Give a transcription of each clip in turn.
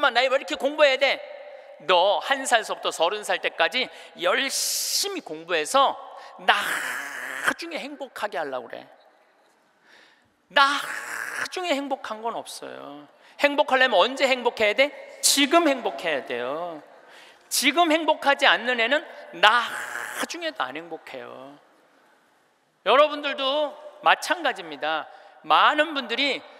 엄마 나이 왜 이렇게 공부해야 돼? 너 한 살서부터 서른 살 때까지 열심히 공부해서 나중에 행복하게 하려고 그래. 나중에 행복한 건 없어요. 행복하려면 언제 행복해야 돼? 지금 행복해야 돼요. 지금 행복하지 않는 애는 나중에도 안 행복해요. 여러분들도 마찬가지입니다. 많은 분들이 어,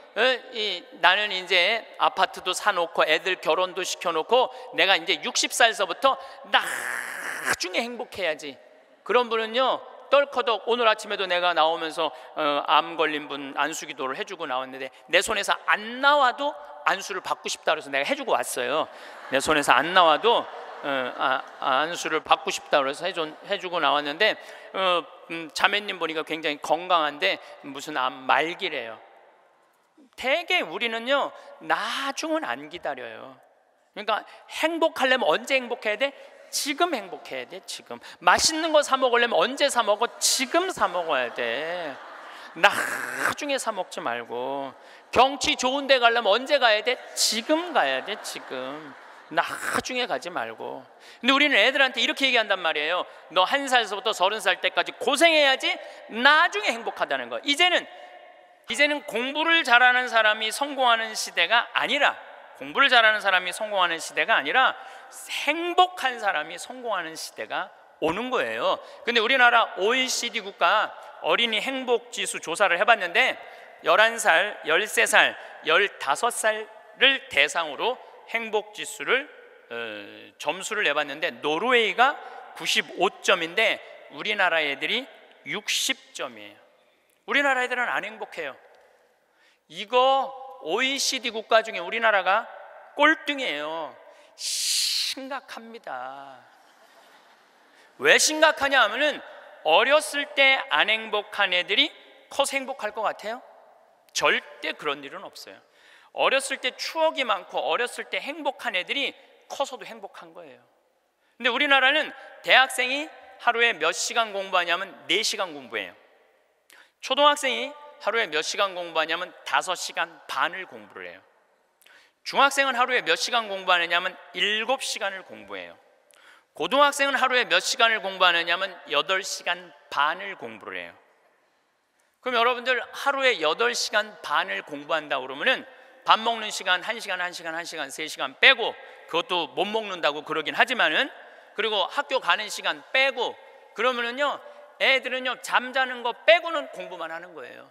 나는 이제 아파트도 사놓고 애들 결혼도 시켜놓고 내가 이제 60살서부터 나중에 행복해야지. 그런 분은요 떨커덕 오늘 아침에도 내가 나오면서 어, 암 걸린 분 안수 기도를 해주고 나왔는데 내 손에서 안 나와도 안수를 받고 싶다 그래서 내가 해주고 왔어요. 내 손에서 안 나와도 어, 아, 안수를 받고 싶다 그래서 해주고 나왔는데 어, 음, 자매님 보니까 굉장히 건강한데 무슨 암 말기래요. 대개 우리는요 나중은 안 기다려요. 그러니까 행복하려면 언제 행복해야 돼? 지금 행복해야 돼. 지금 맛있는 거 사 먹으려면 언제 사 먹어? 지금 사 먹어야 돼. 나중에 사 먹지 말고 경치 좋은 데 가려면 언제 가야 돼? 지금 가야 돼. 지금. 나중에 가지 말고. 근데 우리는 애들한테 이렇게 얘기한단 말이에요. 너 한 살서부터 서른 살 때까지 고생해야지 나중에 행복하다는 거. 이제는 이제는 공부를 잘하는 사람이 성공하는 시대가 아니라 공부를 잘하는 사람이 성공하는 시대가 아니라 행복한 사람이 성공하는 시대가 오는 거예요. 근데 우리나라 OECD 국가 어린이 행복 지수 조사를 해 봤는데 11살, 13살, 15살을 대상으로 행복 지수를 어, 점수를 내 봤는데 노르웨이가 95점인데 우리나라 애들이 60점이에요. 우리나라 애들은 안 행복해요. 이거 OECD 국가 중에 우리나라가 꼴등이에요. 심각합니다. 왜 심각하냐 하면은 어렸을 때 안 행복한 애들이 커서 행복할 것 같아요? 절대 그런 일은 없어요. 어렸을 때 추억이 많고 어렸을 때 행복한 애들이 커서도 행복한 거예요. 근데 우리나라는 대학생이 하루에 몇 시간 공부하냐면 4시간 공부해요. 초등학생이 하루에 몇 시간 공부하냐면 5시간 반을 공부를 해요. 중학생은 하루에 몇 시간 공부하느냐면 7시간을 공부해요. 고등학생은 하루에 몇 시간을 공부하느냐면 8시간 반을 공부를 해요. 그럼 여러분들 하루에 8시간 반을 공부한다 그러면은 밥 먹는 시간 1시간, 1시간, 1시간, 3시간 빼고 그것도 못 먹는다고 그러긴 하지만은 그리고 학교 가는 시간 빼고 그러면은요 애들은요 잠자는 거 빼고는 공부만 하는 거예요.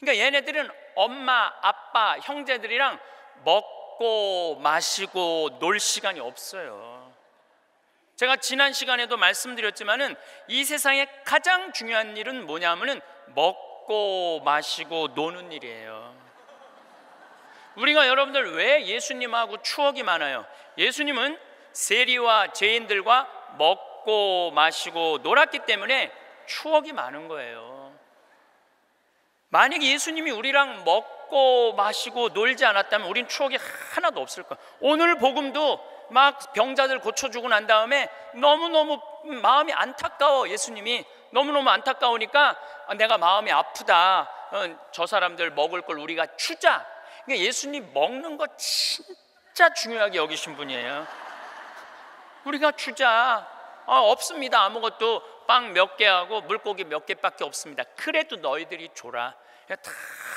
그러니까 얘네들은 엄마, 아빠, 형제들이랑 먹고 마시고 놀 시간이 없어요. 제가 지난 시간에도 말씀드렸지만은 이 세상에 가장 중요한 일은 뭐냐면은 먹고 마시고 노는 일이에요. 우리가 여러분들 왜 예수님하고 추억이 많아요? 예수님은 세리와 죄인들과 먹고 마시고 놀았기 때문에 추억이 많은 거예요. 만약 예수님이 우리랑 먹고 마시고 놀지 않았다면 우린 추억이 하나도 없을 거예요. 오늘 복음도 막 병자들 고쳐주고 난 다음에 너무너무 마음이 안타까워 예수님이 너무너무 안타까우니까 내가 마음이 아프다 어, 저 사람들 먹을 걸 우리가 주자 그러니까 예수님 먹는 거 진짜 중요하게 여기신 분이에요. 우리가 주자. 아, 없습니다. 아무것도 빵 몇 개하고 물고기 몇 개밖에 없습니다. 그래도 너희들이 줘라. 다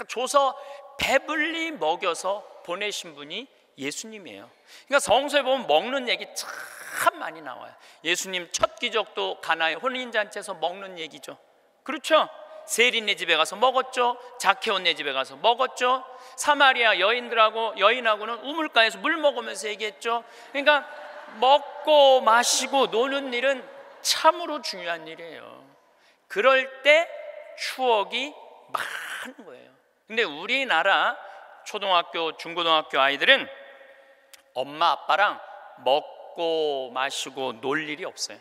줘서 배불리 먹여서 보내신 분이 예수님이에요. 그러니까 성서에 보면 먹는 얘기 참 많이 나와요. 예수님 첫 기적도 가나의 혼인잔치에서 먹는 얘기죠. 그렇죠? 세린네 집에 가서 먹었죠. 자케온네 집에 가서 먹었죠. 사마리아 여인들하고 여인하고는 우물가에서 물 먹으면서 얘기했죠. 그러니까 먹고 마시고 노는 일은 참으로 중요한 일이에요. 그럴 때 추억이 많은 거예요. 근데 우리나라 초등학교, 중고등학교 아이들은 엄마 아빠랑 먹고 마시고 놀 일이 없어요.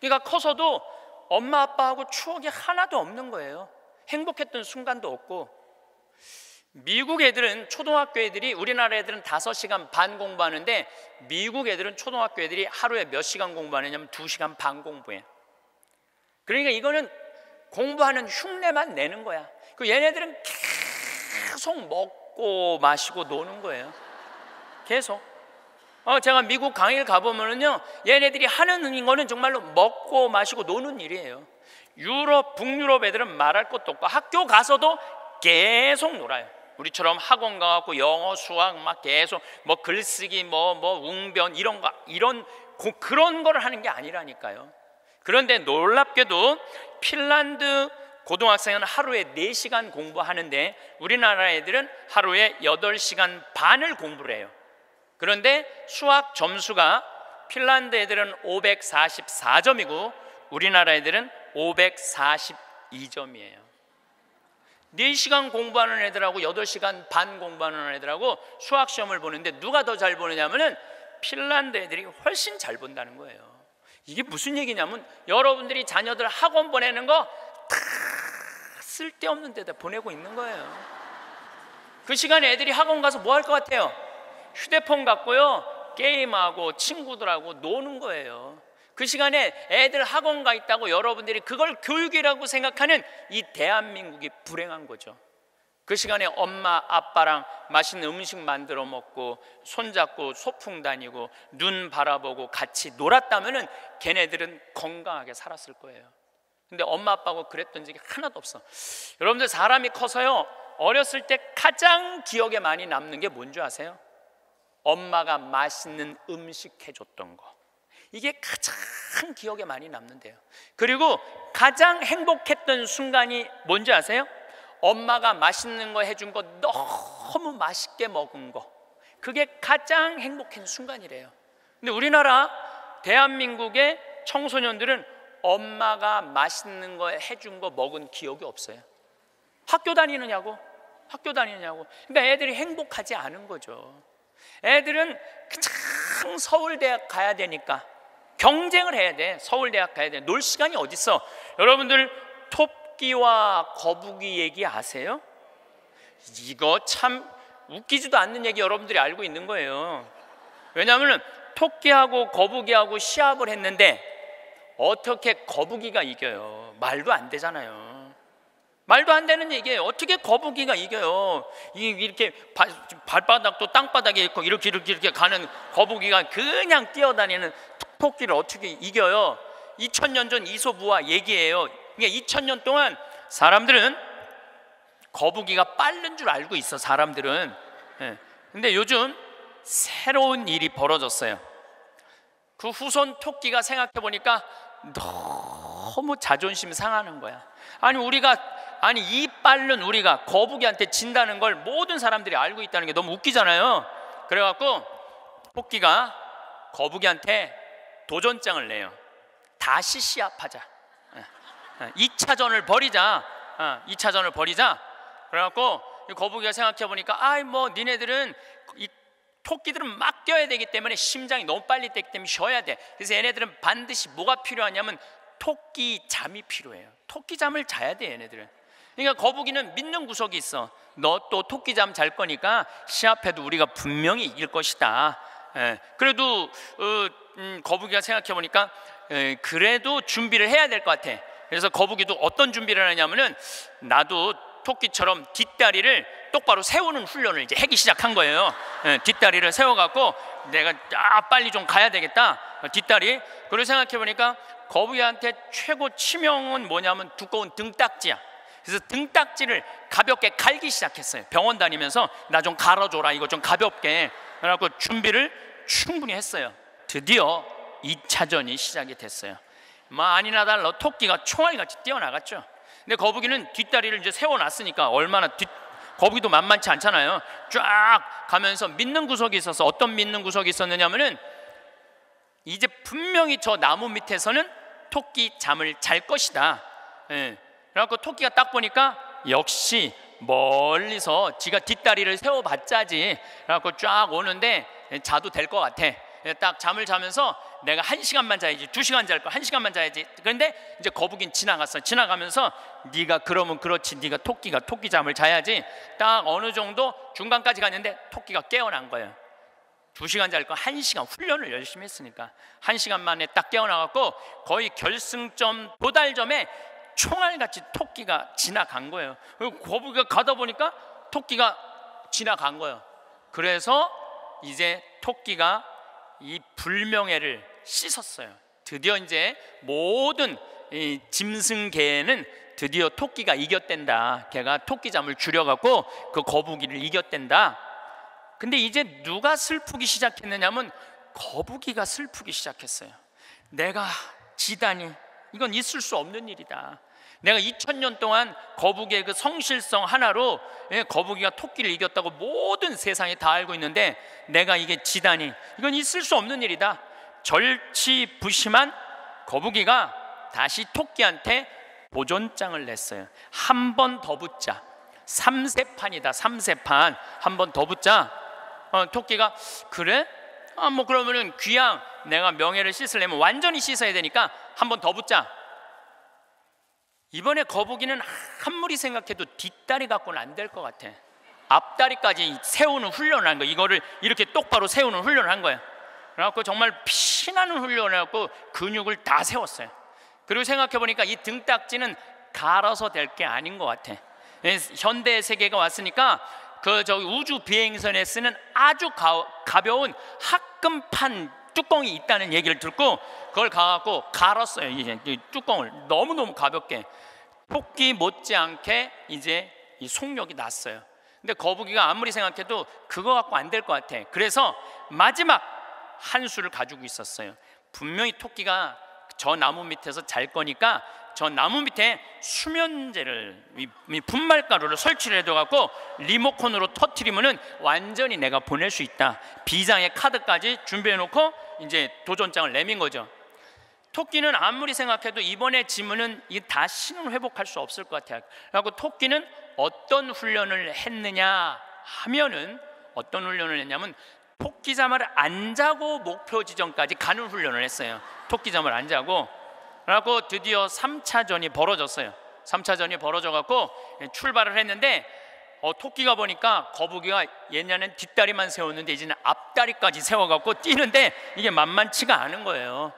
그러니까 커서도 엄마 아빠하고 추억이 하나도 없는 거예요. 행복했던 순간도 없고 미국 애들은 초등학교 애들이 우리나라 애들은 5시간 반 공부하는데 미국 애들은 초등학교 애들이 하루에 몇 시간 공부하느냐면 2시간 반 공부해. 그러니까 이거는 공부하는 흉내만 내는 거야. 그 얘네들은 계속 먹고 마시고 노는 거예요. 계속. 어, 제가 미국 강의를 가보면은요, 얘네들이 하는 거는 정말로 먹고 마시고 노는 일이에요. 유럽, 북유럽 애들은 말할 것도 없고 학교 가서도 계속 놀아요. 우리처럼 학원 가갖고 영어, 수학 막 계속 뭐 글쓰기, 뭐, 뭐 웅변 이런 거, 이런 고, 그런 거를 하는 게 아니라니까요. 그런데 놀랍게도 핀란드 고등학생은 하루에 4시간 공부하는데 우리나라 애들은 하루에 8시간 반을 공부를 해요. 그런데 수학 점수가 핀란드 애들은 544점이고 우리나라 애들은 542점이에요. 4시간 공부하는 애들하고 8시간 반 공부하는 애들하고 수학 시험을 보는데 누가 더 잘 보느냐면은 핀란드 애들이 훨씬 잘 본다는 거예요. 이게 무슨 얘기냐면 여러분들이 자녀들 학원 보내는 거 다 쓸데없는 데다 보내고 있는 거예요. 그 시간에 애들이 학원 가서 뭐 할 것 같아요? 휴대폰 갖고요. 게임하고 친구들하고 노는 거예요. 그 시간에 애들 학원 가 있다고 여러분들이 그걸 교육이라고 생각하는 이 대한민국이 불행한 거죠. 그 시간에 엄마 아빠랑 맛있는 음식 만들어 먹고 손잡고 소풍 다니고 눈 바라보고 같이 놀았다면은 걔네들은 건강하게 살았을 거예요. 근데 엄마 아빠하고 그랬던 적이 하나도 없어. 여러분들 사람이 커서요. 어렸을 때 가장 기억에 많이 남는 게 뭔지 아세요? 엄마가 맛있는 음식 해줬던 거. 이게 가장 기억에 많이 남는데요. 그리고 가장 행복했던 순간이 뭔지 아세요? 엄마가 맛있는 거 해준 거 너무 맛있게 먹은 거. 그게 가장 행복한 순간이래요. 근데 우리나라 대한민국의 청소년들은 엄마가 맛있는 거 해준 거 먹은 기억이 없어요. 학교 다니느냐고? 학교 다니느냐고? 그러니까 애들이 행복하지 않은 거죠. 애들은 그냥 서울대학 가야 되니까 경쟁을 해야 돼. 서울대학 가야 돼. 놀 시간이 어디 있어? 여러분들 토끼와 거북이 얘기 아세요? 이거 참 웃기지도 않는 얘기 여러분들이 알고 있는 거예요. 왜냐하면 토끼하고 거북이하고 시합을 했는데 어떻게 거북이가 이겨요? 말도 안 되잖아요. 말도 안 되는 얘기예요. 어떻게 거북이가 이겨요? 이렇게 발, 발바닥도 땅바닥에 있고 이렇게 이렇게 이렇게 가는 거북이가 그냥 뛰어다니는 토끼를 어떻게 이겨요? 2000년 전 이소부와 얘기예요. 그러니까 2000년 동안 사람들은 거북이가 빠른 줄 알고 있어. 사람들은. 예. 근데 요즘 새로운 일이 벌어졌어요. 그 후손 토끼가 생각해 보니까 너무 자존심 상하는 거야. 아니 우리가 아니 이 빠른 우리가 거북이한테 진다는 걸 모든 사람들이 알고 있다는 게 너무 웃기잖아요. 그래갖고 토끼가 거북이한테 도전장을 내요. 다시 시합하자. 2차전을 예. 예. 버리자. 2차전을 어, 버리자. 그래갖고 거북이가 생각해 보니까 아이 뭐 니네들은 이 토끼들은 막 뛰어야 되기 때문에 심장이 너무 빨리 뛰기 때문에 쉬어야 돼. 그래서 얘네들은 반드시 뭐가 필요하냐면 토끼 잠이 필요해요. 토끼 잠을 자야 돼 얘네들은. 그러니까 거북이는 믿는 구석이 있어. 너 또 토끼 잠 잘 거니까 시합해도 우리가 분명히 이길 것이다. 예, 그래도 어, 음, 거북이가 생각해 보니까 예, 그래도 준비를 해야 될 것 같아. 그래서 거북이도 어떤 준비를 하냐면은 나도 토끼처럼 뒷다리를 똑바로 세우는 훈련을 이제 하기 시작한 거예요. 예, 뒷다리를 세워갖고 내가 아, 빨리 좀 가야 되겠다. 뒷다리. 그걸 생각해 보니까 거북이한테 최고 치명은 뭐냐면 두꺼운 등딱지야. 그래서 등딱지를 가볍게 갈기 시작했어요. 병원 다니면서 나 좀 갈아줘라 이거 좀 가볍게. 그래갖고 준비를 충분히 했어요. 드디어 2차전이 시작이 됐어요. 뭐 아니나 달라 토끼가 총알같이 뛰어나갔죠. 근데 거북이는 뒷다리를 이제 세워놨으니까 얼마나 뒷 거북이도 만만치 않잖아요. 쫙 가면서 믿는 구석이 있어서 어떤 믿는 구석이 있었느냐면은 이제 분명히 저 나무 밑에서는 토끼 잠을 잘 것이다. 예. 그래갖고 토끼가 딱 보니까 역시 멀리서 지가 뒷다리를 세워봤자지. 그래갖고 쫙 오는데 자도 될 것 같아. 딱 잠을 자면서 내가 한 시간만 자야지, 두 시간 잘 거, 한 시간만 자야지. 그런데 이제 거북이는 지나갔어. 지나가면서 네가 그러면 그렇지, 네가 토끼가 토끼 잠을 자야지. 딱 어느 정도 중간까지 갔는데 토끼가 깨어난 거예요. 두 시간 잘 거, 한 시간 훈련을 열심히 했으니까 한 시간 만에 딱 깨어나갖고 거의 결승점 도달점에 총알같이 토끼가 지나간 거예요. 그리고 거북이가 가다 보니까 토끼가 지나간 거예요. 그래서 이제 토끼가 이 불명예를 씻었어요. 드디어 이제 모든 이 짐승계에는 드디어 토끼가 이겼댄다. 걔가 토끼 잠을 줄여갖고 그 거북이를 이겼댄다. 근데 이제 누가 슬프기 시작했느냐면 거북이가 슬프기 시작했어요. 내가 지다니 이건 있을 수 없는 일이다. 내가 2000년 동안 거북이의 그 성실성 하나로 예, 거북이가 토끼를 이겼다고 모든 세상이 다 알고 있는데 내가 이게 지다니 이건 있을 수 없는 일이다. 절치부심한 거북이가 다시 토끼한테 보존장을 냈어요. 한 번 더 붙자. 삼세판이다. 삼세판. 한 번 더 붙자. 어, 토끼가 그래? 아, 뭐 그러면은 귀양 내가 명예를 씻으려면 완전히 씻어야 되니까 한 번 더 붙자. 이번에 거북이는 한무리 생각해도 뒷다리 갖고는 안 될 것 같아. 앞다리까지 세우는 훈련을 한 거. 이거를 이렇게 똑바로 세우는 훈련을 한 거야. 그래갖고 정말 피나는 훈련을 해갖고 근육을 다 세웠어요. 그리고 생각해 보니까 이 등딱지는 갈아서 될 게 아닌 것 같아. 예, 현대 세계가 왔으니까 그 저기 우주 비행선에 쓰는 아주 가, 가벼운 합금판 뚜껑이 있다는 얘기를 듣고 그걸 가갖고 갈았어요. 이제 이 뚜껑을 너무 너무 가볍게 토끼 못지않게 이제 이 속력이 났어요. 근데 거북이가 아무리 생각해도 그거 갖고 안 될 것 같아. 그래서 마지막 한 수를 가지고 있었어요. 분명히 토끼가 저 나무 밑에서 잘 거니까 저 나무 밑에 수면제를 이 분말가루를 설치를 해둬 갖고 리모컨으로 터트리면은 완전히 내가 보낼 수 있다. 비장의 카드까지 준비해 놓고 이제 도전장을 내민 거죠. 토끼는 아무리 생각해도 이번에 지문은 이 다시는 회복할 수 없을 것 같아요. 그리고 토끼는 어떤 훈련을 했느냐 하면은 어떤 훈련을 했냐면 토끼 잠을 안 자고 목표 지점까지 가는 훈련을 했어요. 토끼 잠을 안 자고 그래갖고 드디어 3차전이 벌어졌어요. 3차전이 벌어져 갖고 출발을 했는데 어, 토끼가 보니까 거북이가 옛날엔 뒷다리만 세웠는데 이제는 앞다리까지 세워갖고 뛰는데 이게 만만치가 않은 거예요.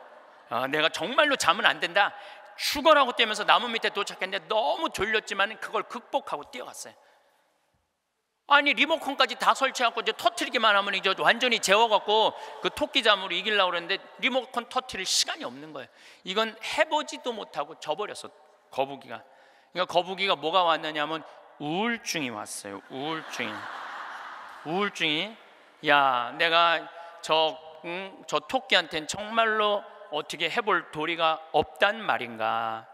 아, 내가 정말로 자면 안 된다. 죽어라고 뛰면서 나무 밑에 도착했는데 너무 졸렸지만 그걸 극복하고 뛰어갔어요. 아니 리모컨까지 다 설치하고 이제 터트리기만 하면 이제 완전히 재워갖고 그 토끼잠으로 이기려고 그랬는데 리모컨 터트릴 시간이 없는 거예요. 이건 해보지도 못하고 져버렸어 거북이가. 그러니까 거북이가 뭐가 왔느냐면 우울증이 왔어요. 우울증이. 우울증이 야 내가 저, 음, 저 토끼한테는 정말로 어떻게 해볼 도리가 없단 말인가.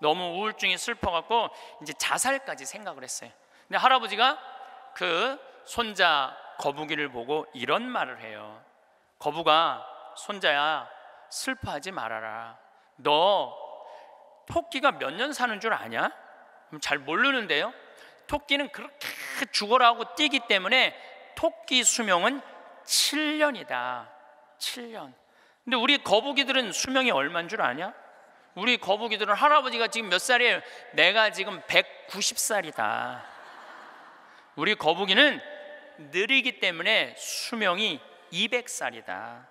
너무 우울증이 슬퍼갖고 이제 자살까지 생각을 했어요. 근데 할아버지가 그 손자 거북이를 보고 이런 말을 해요. 거북아, 손자야, 슬퍼하지 말아라. 너 토끼가 몇 년 사는 줄 아냐? 잘 모르는데요. 토끼는 그렇게 죽어라고 뛰기 때문에 토끼 수명은 7년이다. 7년. 근데 우리 거북이들은 수명이 얼마인 줄 아냐? 우리 거북이들은 할아버지가 지금 몇 살이에요? 내가 지금 190살이다. 우리 거북이는 느리기 때문에 수명이 200살이다.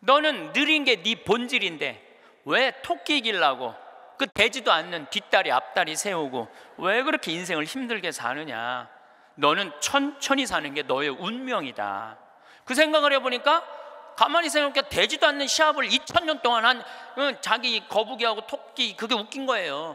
너는 느린 게 네 본질인데 왜 토끼 길라고 그 되지도 않는 뒷다리 앞다리 세우고 왜 그렇게 인생을 힘들게 사느냐? 너는 천천히 사는 게 너의 운명이다. 그 생각을 해보니까 가만히 생각해 되지도 않는 시합을 2000년 동안 한 자기 거북이하고 토끼 그게 웃긴 거예요.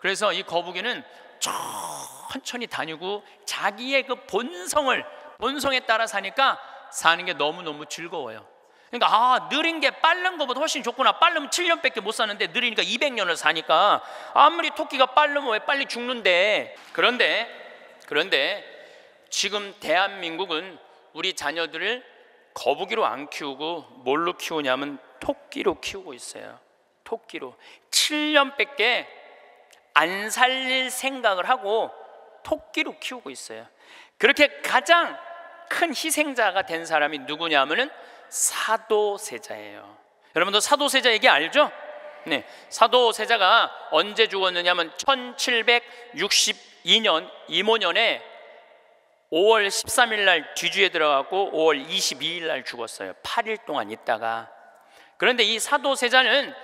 그래서 이 거북이는 천천히 다니고 자기의 그 본성을 본성에 따라 사니까 사는 게 너무너무 즐거워요. 그러니까 아 느린 게 빠른 것보다 훨씬 좋구나. 빠르면 7년밖에 못 사는데 느리니까 200년을 사니까 아무리 토끼가 빠르면 왜 빨리 죽는데 그런데 그런데 지금 대한민국은 우리 자녀들을 거북이로 안 키우고 뭘로 키우냐면 토끼로 키우고 있어요. 토끼로 7년밖에 안 살릴 생각을 하고 토끼로 키우고 있어요. 그렇게 가장 큰 희생자가 된 사람이 누구냐면은 사도세자예요. 여러분도 사도세자 얘기 알죠? 네, 사도세자가 언제 죽었느냐면 1762년 이모년에 5월 13일 날 뒤주에 들어가고 5월 22일 날 죽었어요. 8일 동안 있다가 그런데 이 사도세자는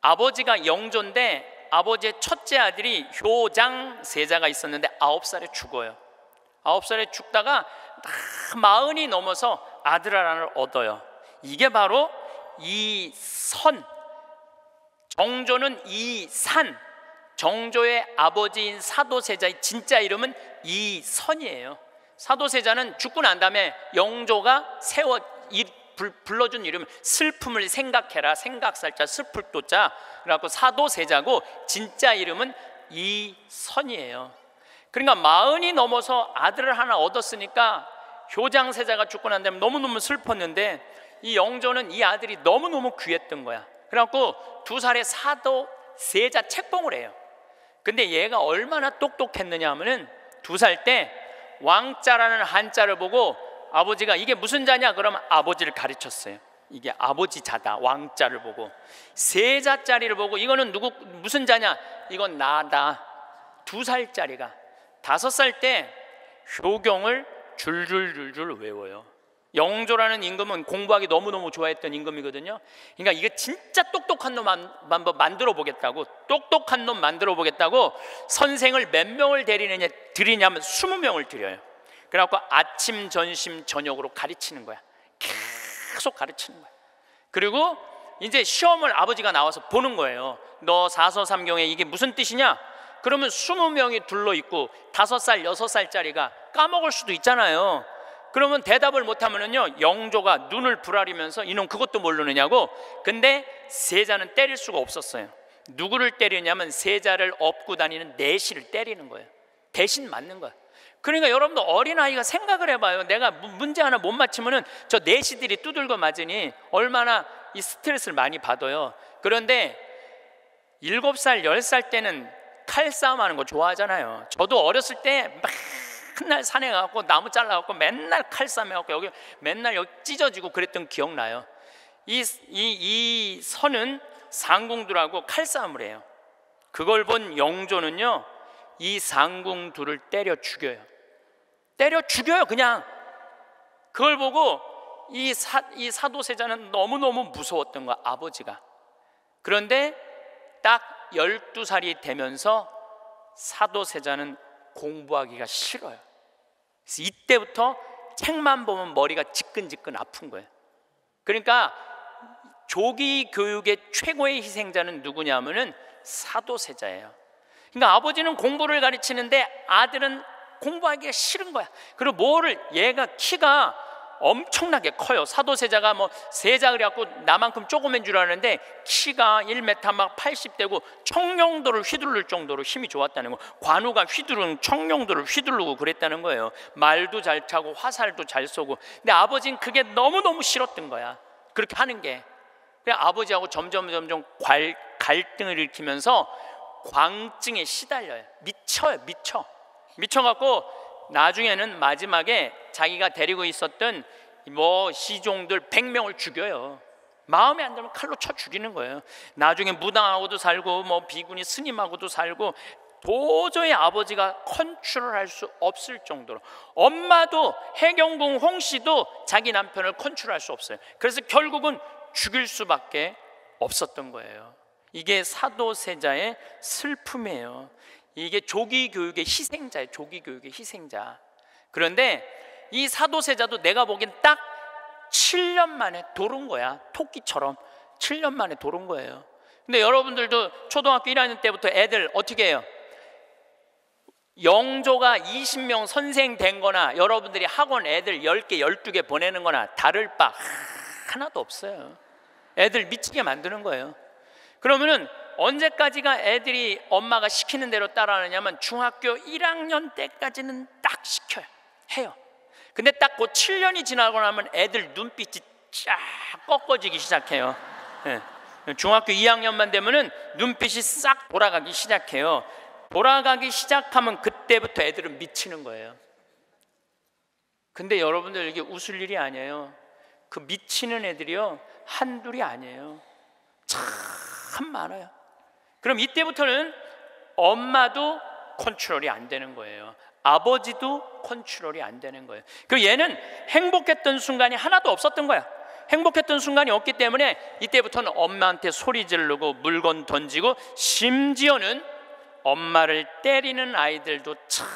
아버지가 영조인데 아버지의 첫째 아들이 효장 세자가 있었는데 아홉 살에 죽어요. 아홉 살에 죽다가 다 마흔이 넘어서 아들 하나를 얻어요. 이게 바로 이 선, 정조는 이 산, 정조의 아버지인 사도세자의 진짜 이름은 이 선이에요. 사도세자는 죽고 난 다음에 영조가 세워 이, 불, 불러준 이름 슬픔을 생각해라 생각살자 슬플 도자 그래갖고 사도세자고 진짜 이름은 이 선이에요. 그러니까 마흔이 넘어서 아들을 하나 얻었으니까 효장세자가 죽고 난 다음에 너무너무 슬펐는데 이 영조는 이 아들이 너무너무 귀했던 거야. 그래갖고 두 살에 사도 세자 책봉을 해요. 근데 얘가 얼마나 똑똑했느냐 하면은 두 살 때 왕자라는 한자를 보고 아버지가 이게 무슨 자냐 그러면 아버지를 가르쳤어요. 이게 아버지 자다 왕자를 보고 세 자짜리를 보고 이거는 누구 무슨 자냐 이건 나다 두 살짜리가 다섯 살 때 효경을 줄줄줄줄 외워요. 영조라는 임금은 공부하기 너무너무 좋아했던 임금이거든요. 그러니까 이게 진짜 똑똑한 놈 한번 만들어 보겠다고 똑똑한 놈 만들어 보겠다고 선생을 몇 명을 데리느냐 드리냐면 스무 명을 드려요. 그래갖고 아침, 점심, 저녁으로 가르치는 거야. 계속 가르치는 거야. 그리고 이제 시험을 아버지가 나와서 보는 거예요. 너 사서 삼경에 이게 무슨 뜻이냐? 그러면 스무 명이 둘러 있고 다섯 살, 여섯 살짜리가 까먹을 수도 있잖아요. 그러면 대답을 못하면은요 영조가 눈을 부라리면서 이놈 그것도 모르느냐고 근데 세자는 때릴 수가 없었어요 누구를 때리냐면 세자를 업고 다니는 내시를 때리는 거예요 대신 맞는 거예요 그러니까 여러분도 어린아이가 생각을 해봐요 내가 문제 하나 못 맞히면은 저 내시들이 두들겨 맞으니 얼마나 이 스트레스를 많이 받아요 그런데 일곱 살, 열살 때는 칼싸움 하는 거 좋아하잖아요 저도 어렸을 때막 맨날 산에 가고 나무 잘라갖고 맨날 칼싸움 해갖고 여기 맨날 여기 찢어지고 그랬던 기억나요. 이, 이, 이 선은 상궁들하고 칼싸움을 해요. 그걸 본 영조는요, 이 상궁들을 때려 죽여요. 때려 죽여요, 그냥. 그걸 보고 이, 사, 이 사도세자는 너무너무 무서웠던 거야, 아버지가. 그런데 딱 12살이 되면서 사도세자는 공부하기가 싫어요. 그래서 이때부터 책만 보면 머리가 지끈지끈 아픈 거예요. 그러니까 조기 교육의 최고의 희생자는 누구냐면은 사도세자예요. 그러니까 아버지는 공부를 가르치는데 아들은 공부하기가 싫은 거야. 그리고 뭐를 얘가 키가 엄청나게 커요. 사도세자가 뭐 세자 그래갖고 나만큼 조그맨 줄 아는데 키가 1m 막 80대고 청룡도를 휘두를 정도로 힘이 좋았다는 거. 관우가 휘두른 청룡도를 휘두르고 그랬다는 거예요. 말도 잘 타고 화살도 잘 쏘고. 근데 아버지는 그게 너무 너무 싫었던 거야. 그렇게 하는 게. 그래 아버지하고 점점 점점 괄, 갈등을 일으키면서 광증에 시달려요. 미쳐요, 미쳐. 미쳐갖고 나중에는 마지막에 자기가 데리고 있었던 뭐 시종들 100명을 죽여요. 마음에 안 들면 칼로 쳐 죽이는 거예요. 나중에 무당하고도 살고 뭐 비구니 스님하고도 살고 도저히 아버지가 컨트롤할 수 없을 정도로 엄마도 해경궁 홍씨도 자기 남편을 컨트롤할 수 없어요. 그래서 결국은 죽일 수밖에 없었던 거예요. 이게 사도세자의 슬픔이에요. 이게 조기 교육의 희생자예요. 조기 교육의 희생자. 그런데 이 사도세자도 내가 보기엔 딱 7년 만에 돌은 거야. 토끼처럼 7년 만에 돌은 거예요. 근데 여러분들도 초등학교 1학년 때부터 애들 어떻게 해요? 영조가 20명 선생 된 거나 여러분들이 학원 애들 10개, 12개 보내는 거나 다를 바 하나도 없어요. 애들 미치게 만드는 거예요. 그러면은 언제까지가 애들이 엄마가 시키는 대로 따라하느냐면 중학교 1학년 때까지는 딱 시켜요. 해요. 근데 딱 그 7년이 지나고 나면 애들 눈빛이 쫙 꺾어지기 시작해요. 네. 중학교 2학년만 되면은 눈빛이 싹 돌아가기 시작해요. 돌아가기 시작하면 그때부터 애들은 미치는 거예요. 근데 여러분들 이게 웃을 일이 아니에요. 그 미치는 애들이요 한둘이 아니에요. 참 많아요. 그럼 이때부터는 엄마도 컨트롤이 안 되는 거예요. 아버지도 컨트롤이 안 되는 거예요. 그 얘는 행복했던 순간이 하나도 없었던 거야. 행복했던 순간이 없기 때문에 이때부터는 엄마한테 소리 지르고 물건 던지고 심지어는 엄마를 때리는 아이들도 참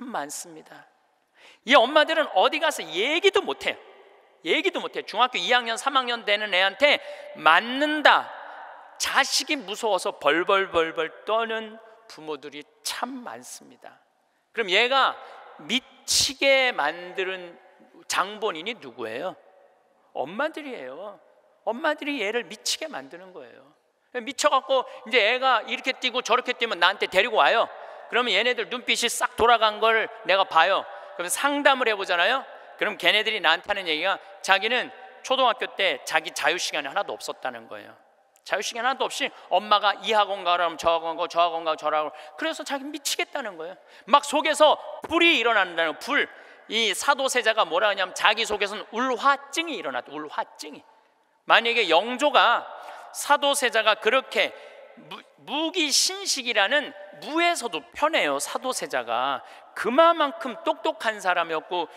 많습니다. 이 엄마들은 어디 가서 얘기도 못 해요. 얘기도 못 해. 중학교 2학년, 3학년 되는 애한테 맞는다. 자식이 무서워서 벌벌벌벌 떠는 부모들이 참 많습니다. 그럼 얘가 미치게 만드는 장본인이 누구예요? 엄마들이에요. 엄마들이 얘를 미치게 만드는 거예요. 미쳐갖고 이제 애가 이렇게 뛰고 저렇게 뛰면 나한테 데리고 와요. 그러면 얘네들 눈빛이 싹 돌아간 걸 내가 봐요. 그럼 상담을 해보잖아요. 그럼 걔네들이 나한테 하는 얘기가 자기는 초등학교 때 자기 자유 시간이 하나도 없었다는 거예요. 자유 시간 하나도 없이 엄마가 이 학원 가라면 저 학원 가고 저 학원 가고 저 학원 그래서 자기 미치겠다는 거예요. 막 속에서 불이 일어난다는 불. 이 사도세자가 뭐라 하냐면 자기 속에서는 울화증이 일어났다. 울화증이. 만약에 영조가 사도세자가 그렇게 무 기신식이라는 무에서도 편해요. 사도세자가 그만큼 똑똑한 사람이었고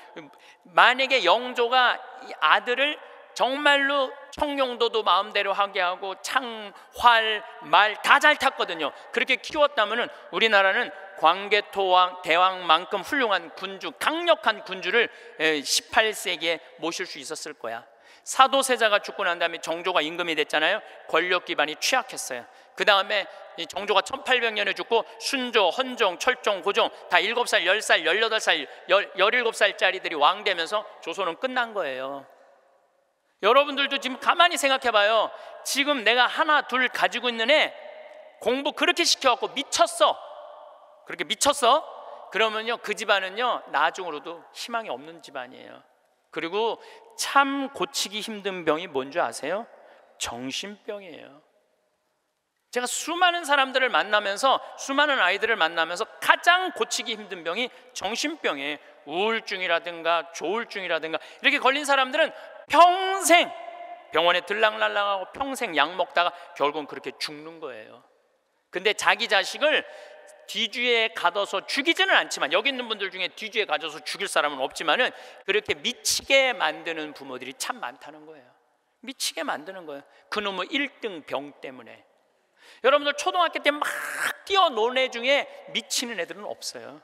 만약에 영조가 아들을 정말로 청룡도도 마음대로 하게 하고 창, 활, 말 다 잘 탔거든요. 그렇게 키웠다면은 우리나라는 광개토왕 대왕만큼 훌륭한 군주, 강력한 군주를 18세기에 모실 수 있었을 거야. 사도세자가 죽고 난 다음에 정조가 임금이 됐잖아요. 권력 기반이 취약했어요. 그 다음에 정조가 1800년에 죽고 순조, 헌종, 철종, 고종 다 7살, 10살, 18살, 17살짜리들이 왕 되면서 조선은 끝난 거예요. 여러분들도 지금 가만히 생각해 봐요. 지금 내가 하나, 둘 가지고 있는 애 공부 그렇게 시켜갖고 미쳤어. 그렇게 미쳤어? 그러면요, 그 집안은요, 나중으로도 희망이 없는 집안이에요. 그리고 참 고치기 힘든 병이 뭔지 아세요? 정신병이에요. 제가 수많은 사람들을 만나면서 수많은 아이들을 만나면서 가장 고치기 힘든 병이 정신병이에요. 우울증이라든가 조울증이라든가 이렇게 걸린 사람들은 평생 병원에 들락날락하고 평생 약 먹다가 결국은 그렇게 죽는 거예요. 근데 자기 자식을 뒤주에 가둬서 죽이지는 않지만 여기 있는 분들 중에 뒤주에 가둬서 죽일 사람은 없지만은 그렇게 미치게 만드는 부모들이 참 많다는 거예요. 미치게 만드는 거예요. 그놈의 1등 병 때문에. 여러분들 초등학교 때 막 뛰어노는 애 중에 미치는 애들은 없어요.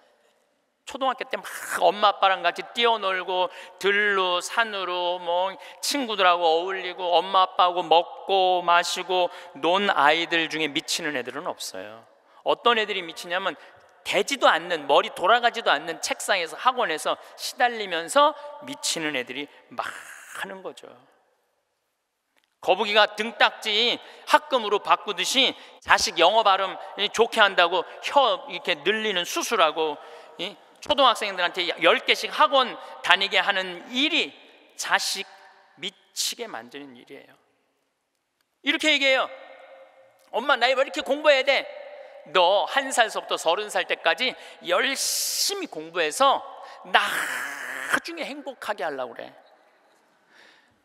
초등학교 때 막 엄마 아빠랑 같이 뛰어놀고 들로 산으로 뭐 친구들하고 어울리고 엄마 아빠하고 먹고 마시고 논 아이들 중에 미치는 애들은 없어요. 어떤 애들이 미치냐면 되지도 않는 머리 돌아가지도 않는 책상에서 학원에서 시달리면서 미치는 애들이 많은 거죠. 거북이가 등딱지 학금으로 바꾸듯이 자식 영어 발음 좋게 한다고 혀 이렇게 늘리는 수술하고 초등학생들한테 10개씩 학원 다니게 하는 일이 자식 미치게 만드는 일이에요. 이렇게 얘기해요. 엄마 나이 왜 이렇게 공부해야 돼? 너 한 살서부터 서른 살 때까지 열심히 공부해서 나중에 행복하게 하려고 그래.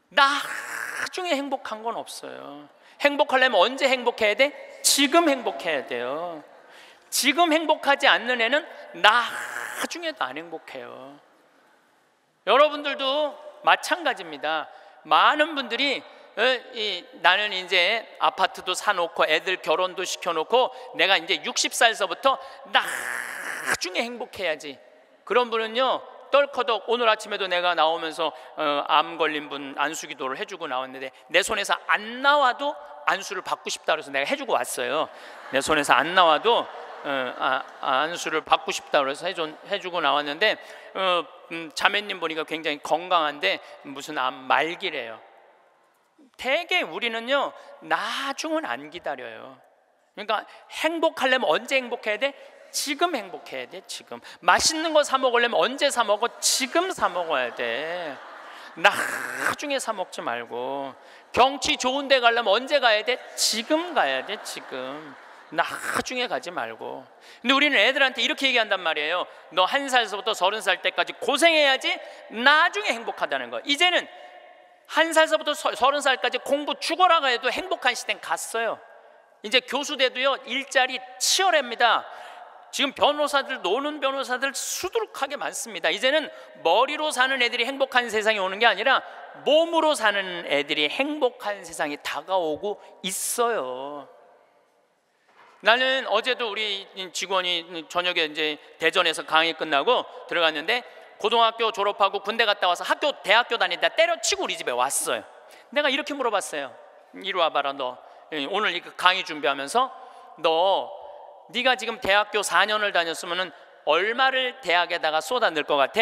나중에 행복한 건 없어요. 행복하려면 언제 행복해야 돼? 지금 행복해야 돼요. 지금 행복하지 않는 애는 나중에도 안 행복해요. 여러분들도 마찬가지입니다. 많은 분들이 어, 나는 이제 아파트도 사놓고 애들 결혼도 시켜놓고 내가 이제 60살서부터 나중에 행복해야지. 그런 분은요 떨커덕 오늘 아침에도 내가 나오면서 어, 암 걸린 분 안수 기도를 해주고 나왔는데 내 손에서 안 나와도 안수를 받고 싶다 그래서 내가 해주고 왔어요. 내 손에서 안 나와도 안수를 받고 싶다 그래서 해주고 나왔는데 어, 음, 자매님 보니까 굉장히 건강한데 무슨 암 말기래요. 대개 우리는요 나중은 안 기다려요. 그러니까 행복하려면 언제 행복해야 돼? 지금 행복해야 돼. 지금 맛있는 거 사 먹으려면 언제 사 먹어? 지금 사 먹어야 돼. 나중에 사 먹지 말고 경치 좋은 데 가려면 언제 가야 돼? 지금 가야 돼. 지금. 나중에 가지 말고. 근데 우리는 애들한테 이렇게 얘기한단 말이에요. 너 한 살서부터 서른 살 때까지 고생해야지 나중에 행복하다는 거. 이제는 한 살서부터 서른 살까지 공부 죽어라 해도 행복한 시대는 갔어요. 이제 교수 돼도요 일자리 치열합니다. 지금 변호사들 노는 변호사들 수두룩하게 많습니다. 이제는 머리로 사는 애들이 행복한 세상이 오는 게 아니라 몸으로 사는 애들이 행복한 세상이 다가오고 있어요. 나는 어제도 우리 직원이 저녁에 이제 대전에서 강의 끝나고 들어갔는데 고등학교 졸업하고 군대 갔다 와서 학교 대학교 다니다 때려치고 우리 집에 왔어요. 내가 이렇게 물어봤어요. 이리 와봐라 너 예, 오늘 이 강의 준비하면서 너 네가 지금 대학교 4년을 다녔으면은 얼마를 대학에다가 쏟아 넣을 것 같아?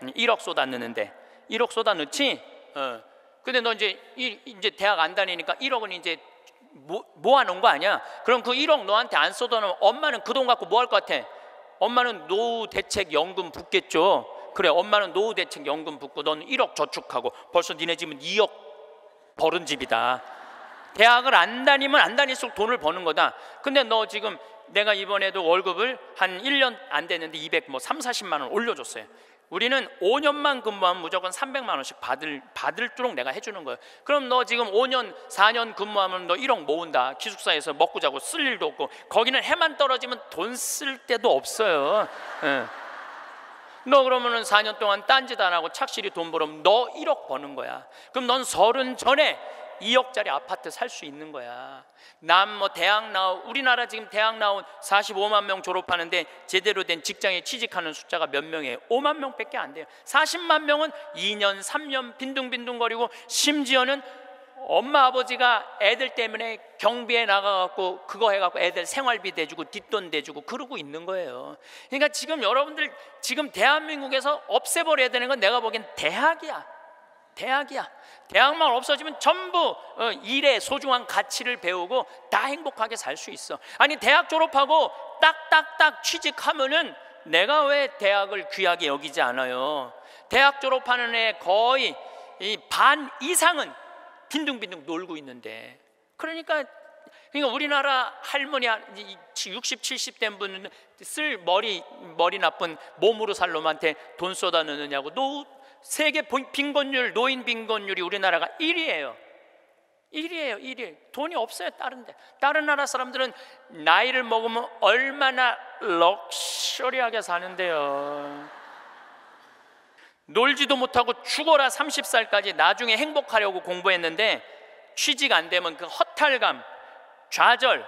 1억 쏟아 넣는데 1억 쏟아 넣지? 어. 근데 너 이제 이, 이제 대학 안 다니니까 1억은 이제 모, 모아놓은 거 아니야? 그럼 그 1억 너한테 안 쏟아놓으면 엄마는 그 돈 갖고 뭐 할 것 같아? 엄마는 노후 대책 연금 붓겠죠. 그래, 엄마는 노후 대책 연금 붓고 너는 1억 저축하고 벌써 니네 집은 2억 벌은 집이다. 대학을 안 다니면 안 다닐수록 돈을 버는 거다. 근데 너 지금 내가 이번에도 월급을 한 1년 안 됐는데 200, 뭐 3, 40만 원 올려줬어요. 우리는 5년만 근무하면 무조건 300만 원씩 받을 받을도록 내가 해주는 거예요. 그럼 너 지금 5년, 4년 근무하면 너 1억 모은다. 기숙사에서 먹고 자고 쓸 일도 없고 거기는 해만 떨어지면 돈 쓸 데도 없어요. 예. 너 그러면은 4년 동안 딴짓 안 하고 착실히 돈 벌으면 너 1억 버는 거야. 그럼 넌 서른 전에 2억짜리 아파트 살 수 있는 거야. 남 뭐 대학 나온 우리나라 지금 대학 나온 45만 명 졸업하는데 제대로 된 직장에 취직하는 숫자가 몇 명이에요? 5만 명밖에 안 돼요. 40만 명은 2년, 3년 빈둥빈둥거리고 심지어는 엄마 아버지가 애들 때문에 경비에 나가갖고 그거 해갖고 애들 생활비 대주고 뒷돈 대주고 그러고 있는 거예요. 그러니까 지금 여러분들 지금 대한민국에서 없애버려야 되는 건 내가 보기엔 대학이야. 대학이야. 대학만 없어지면 전부 어, 일의 소중한 가치를 배우고 다 행복하게 살 수 있어. 아니 대학 졸업하고 딱딱딱 취직하면은 내가 왜 대학을 귀하게 여기지 않아요? 대학 졸업하는 애 거의 반 이상은 빈둥빈둥 놀고 있는데 그러니까 그러니까 우리나라 할머니 60, 70 된 분은 쓸 머리 머리 나쁜 몸으로 살 놈한테 돈 쏟아 넣느냐고 노 세계 빈곤율, 노인 빈곤율이 우리나라가 1위예요. 1위예요, 1위. 돈이 없어요, 다른데. 다른 나라 사람들은 나이를 먹으면 얼마나 럭셔리하게 사는데요. 놀지도 못하고 죽어라 30살까지 나중에 행복하려고 공부했는데 취직 안 되면 그 허탈감, 좌절,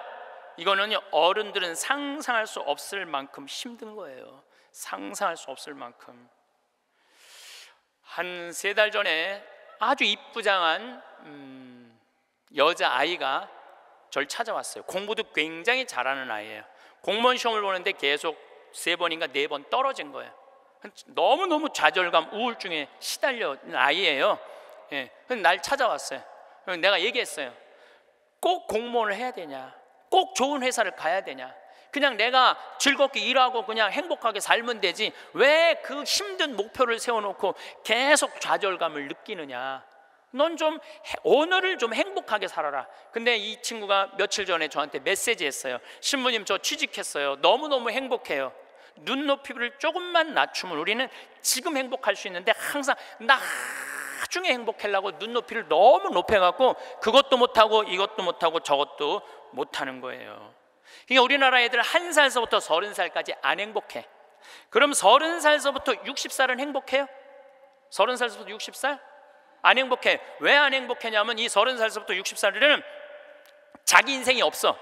이거는 어른들은 상상할 수 없을 만큼 힘든 거예요. 상상할 수 없을 만큼. 한 세 달 전에 아주 이쁘장한 음, 여자 아이가 절 찾아왔어요. 공부도 굉장히 잘하는 아이예요. 공무원 시험을 보는데 계속 세 번인가 네 번 떨어진 거예요. 너무 너무 좌절감, 우울증에 시달려 아이예요. 예, 날 찾아왔어요. 내가 얘기했어요. 꼭 공무원을 해야 되냐? 꼭 좋은 회사를 가야 되냐? 그냥 내가 즐겁게 일하고 그냥 행복하게 살면 되지. 왜 그 힘든 목표를 세워놓고 계속 좌절감을 느끼느냐? 넌 좀 오늘을 좀 행복하게 살아라. 근데 이 친구가 며칠 전에 저한테 메시지 했어요. 신부님 저 취직했어요. 너무너무 행복해요. 눈높이를 조금만 낮추면 우리는 지금 행복할 수 있는데 항상 나중에 행복하려고 눈높이를 너무 높여갖고 그것도 못하고 이것도 못하고 저것도 못하는 거예요 그러니까 우리나라 애들 한 살서부터 서른 살까지 안 행복해. 그럼 서른 살서부터 60살은 행복해요? 서른 살서부터 60살? 안 행복해. 왜 안 행복하냐면 이 서른 살서부터 60살들은 자기 인생이 없어.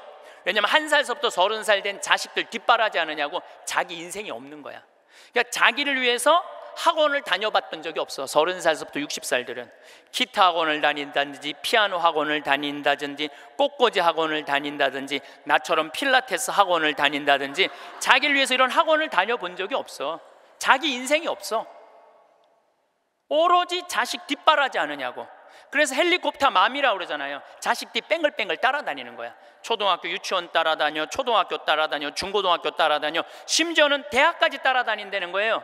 왜냐면 한 살서부터 서른 살 된 자식들 뒷바라지 않느냐고 자기 인생이 없는 거야. 그러니까 자기를 위해서 학원을 다녀봤던 적이 없어. 서른 살서부터 60살들은 기타 학원을 다닌다든지 피아노 학원을 다닌다든지 꽃꽂이 학원을 다닌다든지 나처럼 필라테스 학원을 다닌다든지 자기를 위해서 이런 학원을 다녀본 적이 없어. 자기 인생이 없어. 오로지 자식 뒷바라지 않으냐고. 그래서 헬리콥터 맘이라고 그러잖아요. 자식 뒤 뺑글뺑글 따라다니는 거야. 초등학교 유치원 따라다녀, 초등학교 따라다녀, 중고등학교 따라다녀, 심지어는 대학까지 따라다닌다는 거예요.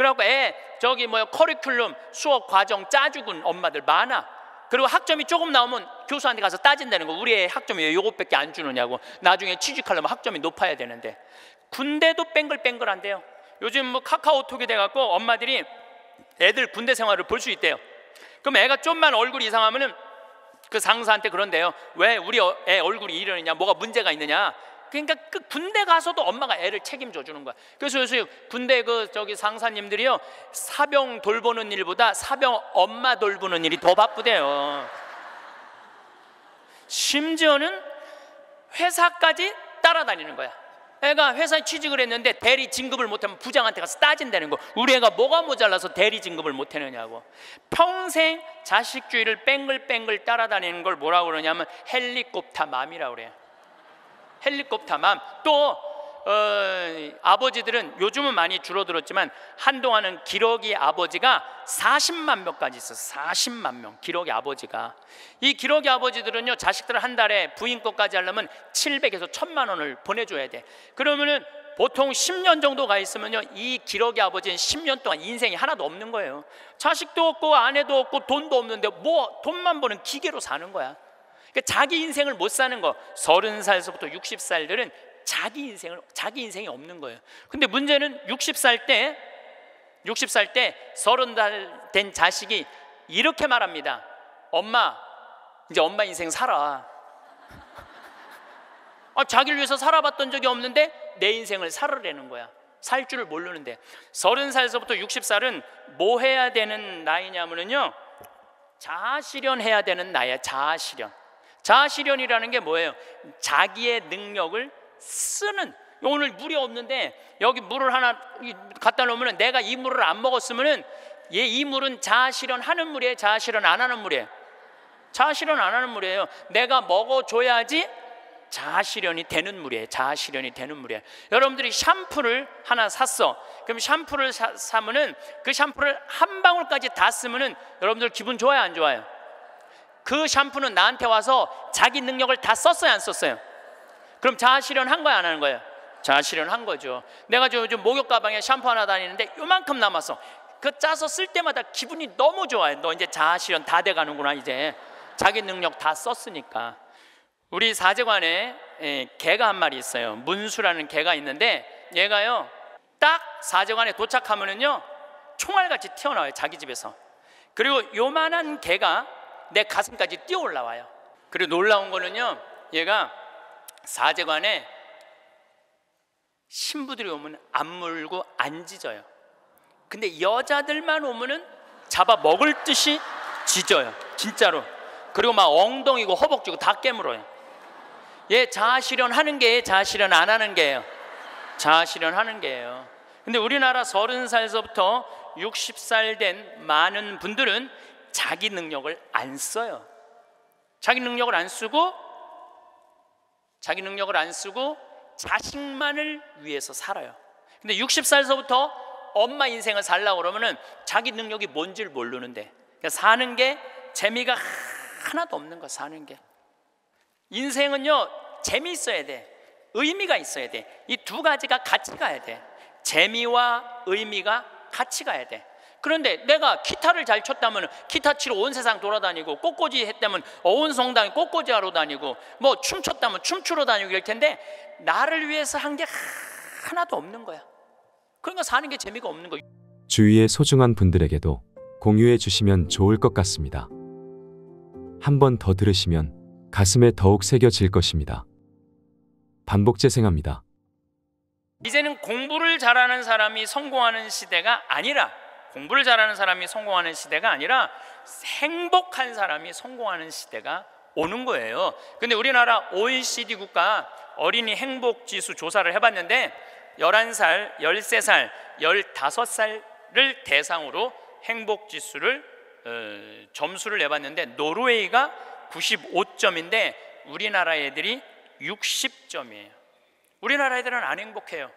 그래갖고 애 저기 뭐야 커리큘럼 수업 과정 짜주군 엄마들 많아. 그리고 학점이 조금 나오면 교수한테 가서 따진다는 거. 우리 애 학점이 왜 요것밖에 안 주느냐고. 나중에 취직하려면 학점이 높아야 되는데 군대도 뺑글뺑글한데요. 요즘 뭐 카카오톡이 돼갖고 엄마들이 애들 군대 생활을 볼 수 있대요. 그럼 애가 좀만 얼굴이 이상하면은 그 상사한테 그런데요. 왜 우리 어, 애 얼굴이 이러느냐? 뭐가 문제가 있느냐? 그러니까 그 군대 가서도 엄마가 애를 책임져 주는 거야. 그래서 요새 군대 그 저기 상사님들이요 사병 돌보는 일보다 사병 엄마 돌보는 일이 더 바쁘대요. 심지어는 회사까지 따라다니는 거야. 애가 회사에 취직을 했는데 대리 진급을 못하면 부장한테 가서 따진다는 거. 우리 애가 뭐가 모자라서 대리 진급을 못하느냐고. 평생 자식주의를 뺑글뺑글 따라다니는 걸 뭐라고 그러냐면 헬리콥터 맘이라고 그래요. 헬리콥터 맘. 또 어, 아버지들은 요즘은 많이 줄어들었지만 한동안은 기러기 아버지가 40만 명까지 있었어. 40만 명. 기러기 아버지가. 이 기러기 아버지들은요, 자식들을 한 달에 부인 것까지 하려면 700에서 1000만 원을 보내줘야 돼. 그러면은 보통 10년 정도 가 있으면요, 이 기러기 아버지는 10년 동안 인생이 하나도 없는 거예요. 자식도 없고 아내도 없고 돈도 없는데 뭐 돈만 버는 기계로 사는 거야. 그러니까 자기 인생을 못 사는 거. 30살에서부터 60살들은 자기 인생을 자기 인생이 없는 거예요. 근데 문제는 60살 때 60살 때 30살 된 자식이 이렇게 말합니다. 엄마, 이제 엄마 인생 살아. 아, 자기를 위해서 살아봤던 적이 없는데 내 인생을 살으라는 거야. 살 줄을 모르는데 30살에서부터 60살은 뭐 해야 되는 나이냐면요. 자아실현 해야 되는 나이야. 자아실현. 자아실현이라는 게 뭐예요? 자기의 능력을 쓰는. 오늘 물이 없는데 여기 물을 하나 갖다 놓으면 내가 이 물을 안 먹었으면은 얘 이 물은 자아실현 하는 물이에요. 자아실현 안 하는 물이에요. 자아실현 안 하는 물이에요. 내가 먹어줘야지 자아실현이 되는 물이에요. 자아실현이 되는 물이에요. 여러분들이 샴푸를 하나 샀어. 그럼 샴푸를 사, 사면은 그 샴푸를 한 방울까지 다 쓰면은 여러분들 기분 좋아요? 안 좋아요 그 샴푸는 나한테 와서 자기 능력을 다 썼어요 안 썼어요 그럼 자아 실현 한 거야 안 하는 거예요? 자아 실현 한 거죠. 내가 저 요즘 목욕 가방에 샴푸 하나 다니는데 요만큼 남았어. 그 짜서 쓸 때마다 기분이 너무 좋아요. 너 이제 자아 실현 다 돼가는구나 이제 자기 능력 다 썼으니까. 우리 사제관에 예, 개가 한 마리 있어요. 문수라는 개가 있는데 얘가요 딱 사제관에 도착하면은요 총알같이 튀어나와요 자기 집에서. 그리고 요만한 개가 내 가슴까지 뛰어 올라와요. 그리고 놀라운 거는요 얘가 사제관에 신부들이 오면 안 물고 안 짖어요. 근데 여자들만 오면은 잡아 먹을 듯이 짖어요. 진짜로. 그리고 막 엉덩이고 허벅지고 다 깨물어요. 얘 자아실현 하는 게 자아실현 안 하는 게예요. 자아실현 하는 게예요. 근데 우리나라 서른 살서부터 60살 된 많은 분들은 자기 능력을 안 써요. 자기 능력을 안 쓰고 자기 능력을 안 쓰고 자식만을 위해서 살아요. 근데 60살서부터 엄마 인생을 살라고 그러면은 자기 능력이 뭔지를 모르는데 그러니까 사는 게 재미가 하나도 없는 거 사는 게. 인생은요 재미있어야 돼. 의미가 있어야 돼이 두 가지가 같이 가야 돼. 재미와 의미가 같이 가야 돼 그런데 내가 기타를 잘 쳤다면 기타 치러 온 세상 돌아다니고 꽃꽂이 했다면 온 성당에 꽃꽂이 하러 다니고 뭐 춤췄다면 춤추러 다니고 이럴 텐데 나를 위해서 한 게 하나도 없는 거야. 그러니까 사는 게 재미가 없는 거야. 주위의 소중한 분들에게도 공유해 주시면 좋을 것 같습니다. 한 번 더 들으시면 가슴에 더욱 새겨질 것입니다. 반복 재생합니다. 이제는 공부를 잘하는 사람이 성공하는 시대가 아니라 공부를 잘하는 사람이 성공하는 시대가 아니라 행복한 사람이 성공하는 시대가 오는 거예요. 근데 우리나라 OECD 국가 어린이 행복 지수 조사를 해봤는데 11살, 13살, 15살을 대상으로 행복 지수를 어, 점수를 내봤는데 노르웨이가 95점인데 우리나라 애들이 60점이에요. 우리나라 애들은 안 행복해요.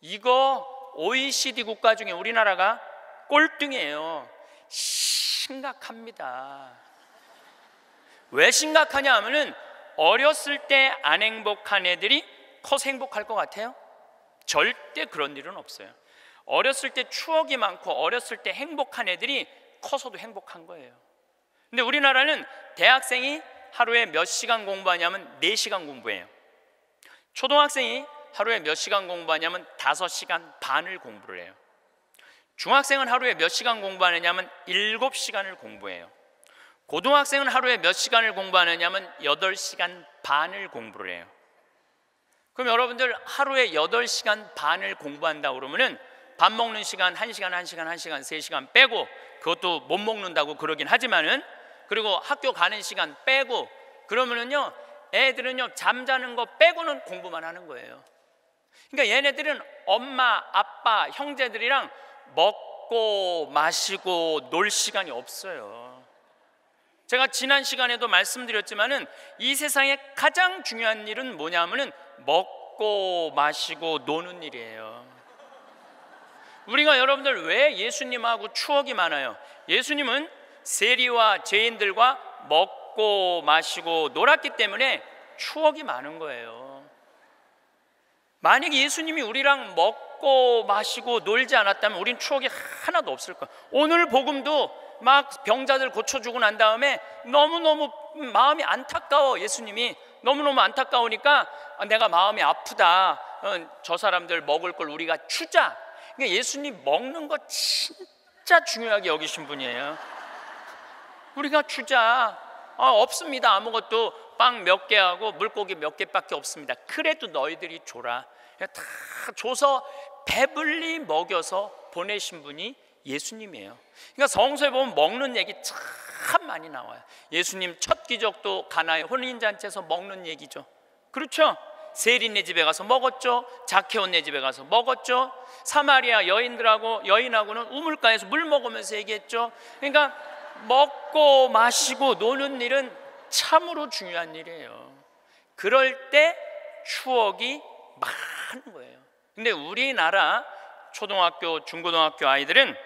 이거 OECD 국가 중에 우리나라가 꼴등이에요. 심각합니다. 왜 심각하냐 하면은 어렸을 때 안 행복한 애들이 커서 행복할 것 같아요? 절대 그런 일은 없어요. 어렸을 때 추억이 많고 어렸을 때 행복한 애들이 커서도 행복한 거예요. 근데 우리나라는 대학생이 하루에 몇 시간 공부하냐면 4시간 공부해요. 초등학생이 하루에 몇 시간 공부하냐면 5시간 반을 공부를 해요. 중학생은 하루에 몇 시간 공부하느냐면 7시간을 공부해요. 고등학생은 하루에 몇 시간을 공부하느냐면 8시간 반을 공부를 해요. 그럼 여러분들 하루에 8시간 반을 공부한다 그러면은 밥 먹는 시간 1시간, 1시간, 1시간, 3시간 빼고 그것도 못 먹는다고 그러긴 하지만은 그리고 학교 가는 시간 빼고 그러면은요 애들은요 잠자는 거 빼고는 공부만 하는 거예요. 그러니까 얘네들은 엄마, 아빠, 형제들이랑 먹고 마시고 놀 시간이 없어요. 제가 지난 시간에도 말씀드렸지만은 이 세상에 가장 중요한 일은 뭐냐면은 먹고 마시고 노는 일이에요. 우리가 여러분들 왜 예수님하고 추억이 많아요? 예수님은 세리와 죄인들과 먹고 마시고 놀았기 때문에 추억이 많은 거예요. 만약에 예수님이 우리랑 먹고 마시고 놀지 않았다면 우린 추억이 하나도 없을 거예요. 오늘 복음도 막 병자들 고쳐주고 난 다음에 너무너무 마음이 안타까워 예수님이. 너무너무 안타까우니까 내가 마음이 아프다. 어, 저 사람들 먹을 걸 우리가 주자. 그러니까 예수님 먹는 거 진짜 중요하게 여기신 분이에요. 우리가 주자. 어, 없습니다. 아무것도 빵 몇 개하고 물고기 몇 개밖에 없습니다 그래도 너희들이 줘라 다 줘서 배불리 먹여서 보내신 분이 예수님이에요. 그러니까 성서에 보면 먹는 얘기 참 많이 나와요. 예수님 첫 기적도 가나의 혼인 잔치에서 먹는 얘기죠. 그렇죠? 세린네 집에 가서 먹었죠. 자케온네 집에 가서 먹었죠. 사마리아 여인들하고 여인하고는 우물가에서 물 먹으면서 얘기했죠. 그러니까 먹고 마시고 노는 일은 참으로 중요한 일이에요. 그럴 때 추억이 많은 거예요. 근데 우리나라 초등학교, 중고등학교 아이들은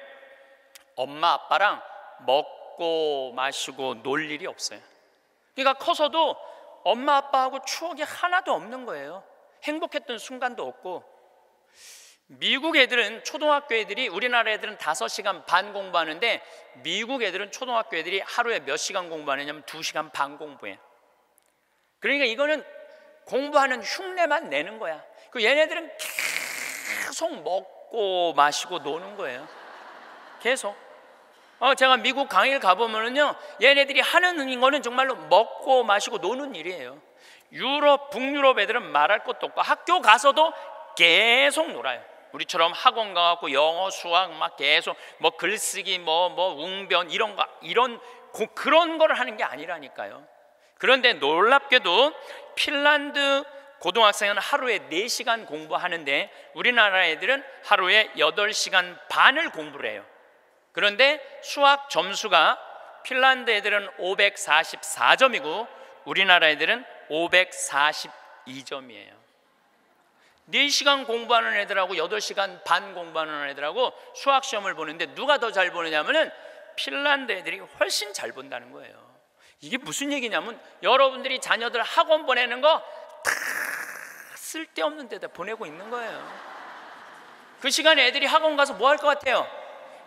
엄마 아빠랑 먹고 마시고 놀 일이 없어요. 그러니까 커서도 엄마 아빠하고 추억이 하나도 없는 거예요. 행복했던 순간도 없고 미국 애들은 초등학교 애들이 우리나라 애들은 5시간 반 공부하는데 미국 애들은 초등학교 애들이 하루에 몇 시간 공부하느냐면 2시간 반 공부해. 그러니까 이거는 공부하는 흉내만 내는 거야. 그 얘네들은 계속 먹고 마시고 노는 거예요. 계속. 어, 제가 미국 강의를 가보면은요, 얘네들이 하는 거는 정말로 먹고 마시고 노는 일이에요. 유럽, 북유럽 애들은 말할 것도 없고 학교 가서도 계속 놀아요. 우리처럼 학원 가갖고 영어, 수학 막 계속 뭐 글쓰기, 뭐, 뭐 웅변 이런 거, 이런 고, 그런 거를 하는 게 아니라니까요. 그런데 놀랍게도 핀란드 고등학생은 하루에 4시간 공부하는데 우리나라 애들은 하루에 8시간 반을 공부를 해요. 그런데 수학 점수가 핀란드 애들은 544점이고 우리나라 애들은 542점이에요. 4시간 공부하는 애들하고 8시간 반 공부하는 애들하고 수학 시험을 보는데 누가 더 잘 보느냐면은 핀란드 애들이 훨씬 잘 본다는 거예요. 이게 무슨 얘기냐면 여러분들이 자녀들 학원 보내는 거 다 쓸데없는 데다 보내고 있는 거예요. 그 시간에 애들이 학원 가서 뭐 할 것 같아요?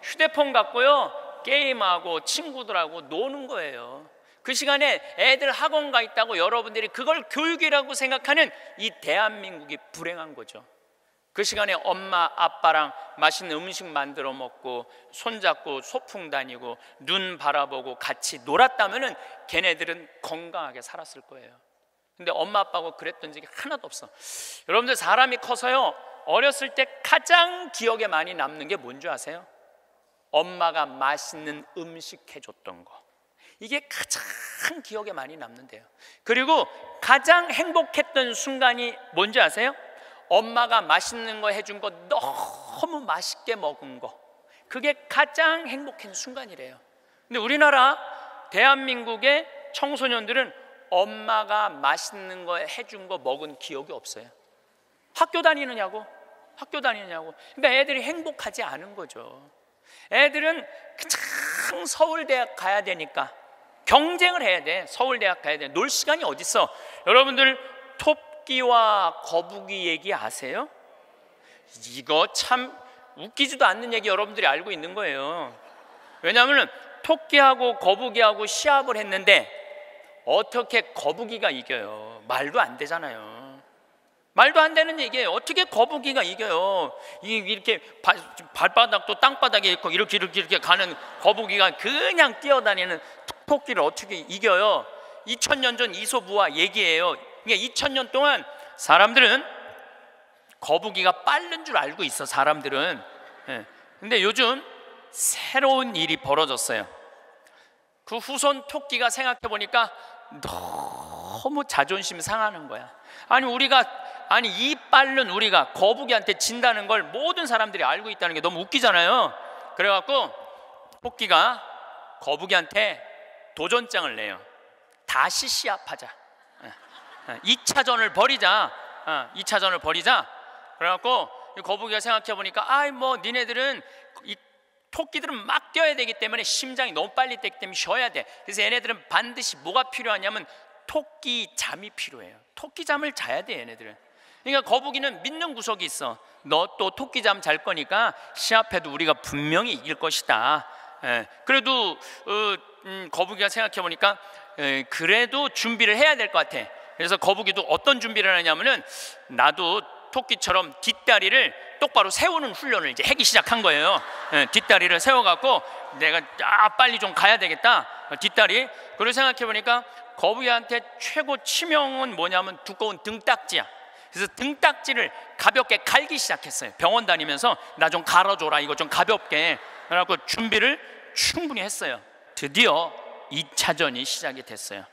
휴대폰 갖고요 게임하고 친구들하고 노는 거예요. 그 시간에 애들 학원 가 있다고 여러분들이 그걸 교육이라고 생각하는 이 대한민국이 불행한 거죠. 그 시간에 엄마 아빠랑 맛있는 음식 만들어 먹고 손잡고 소풍 다니고 눈 바라보고 같이 놀았다면은 걔네들은 건강하게 살았을 거예요. 근데 엄마 아빠하고 그랬던 적이 하나도 없어. 여러분들 사람이 커서요 어렸을 때 가장 기억에 많이 남는 게 뭔지 아세요? 엄마가 맛있는 음식 해줬던 거. 이게 가장 기억에 많이 남는데요. 그리고 가장 행복했던 순간이 뭔지 아세요? 엄마가 맛있는 거 해준 거 너무 맛있게 먹은 거. 그게 가장 행복한 순간이래요. 근데 우리나라 대한민국의 청소년들은 엄마가 맛있는 거 해준 거 먹은 기억이 없어요. 학교 다니느냐고? 학교 다니느냐고? 그러니까 애들이 행복하지 않은 거죠. 애들은 참 서울대학 가야 되니까 경쟁을 해야 돼. 서울대학 가야 돼. 놀 시간이 어디 있어? 여러분들 토끼와 거북이 얘기 아세요? 이거 참 웃기지도 않는 얘기 여러분들이 알고 있는 거예요. 왜냐하면 토끼하고 거북이하고 시합을 했는데 어떻게 거북이가 이겨요? 말도 안 되잖아요. 말도 안 되는 얘기예요. 어떻게 거북이가 이겨요? 이렇게 발바닥도 땅바닥에 있고 이렇게 이렇게 이렇게 가는 거북이가 그냥 뛰어다니는 토끼를 어떻게 이겨요? 2000년 전 이소부와 얘기예요. 그러니까 2000년 동안 사람들은 거북이가 빠른 줄 알고 있어. 사람들은. 예. 근데 요즘 새로운 일이 벌어졌어요. 그 후손 토끼가 생각해 보니까 너무 자존심 상하는 거야. 아니 우리가 아니 이 빠른 우리가 거북이한테 진다는 걸 모든 사람들이 알고 있다는 게 너무 웃기잖아요. 그래갖고 토끼가 거북이한테 도전장을 내요. 다시 시합하자. 2차전을 벌이자. 2차전을 벌이자. 그래갖고 거북이가 생각해 보니까 아이 뭐 니네들은 이 토끼들은 막 뛰어야 되기 때문에 심장이 너무 빨리 뛰기 때문에 쉬어야 돼. 그래서 얘네들은 반드시 뭐가 필요하냐면 토끼 잠이 필요해요. 토끼 잠을 자야 돼 얘네들은. 그러니까 거북이는 믿는 구석이 있어. 너 또 토끼 잠 잘 거니까 시합해도 우리가 분명히 이길 것이다. 예, 그래도 어, 음, 거북이가 생각해 보니까 예, 그래도 준비를 해야 될 것 같아. 그래서 거북이도 어떤 준비를 하냐면은 나도 토끼처럼 뒷다리를 똑바로 세우는 훈련을 이제 하기 시작한 거예요. 예, 뒷다리를 세워갖고 내가 아 빨리 좀 가야 되겠다. 뒷다리. 그걸 생각해 보니까 거북이한테 최고 치명은 뭐냐면 두꺼운 등딱지야. 그래서 등딱지를 가볍게 갈기 시작했어요. 병원 다니면서 나 좀 갈아줘라. 이거 좀 가볍게. 그래갖고 준비를 충분히 했어요. 드디어 2차전이 시작이 됐어요.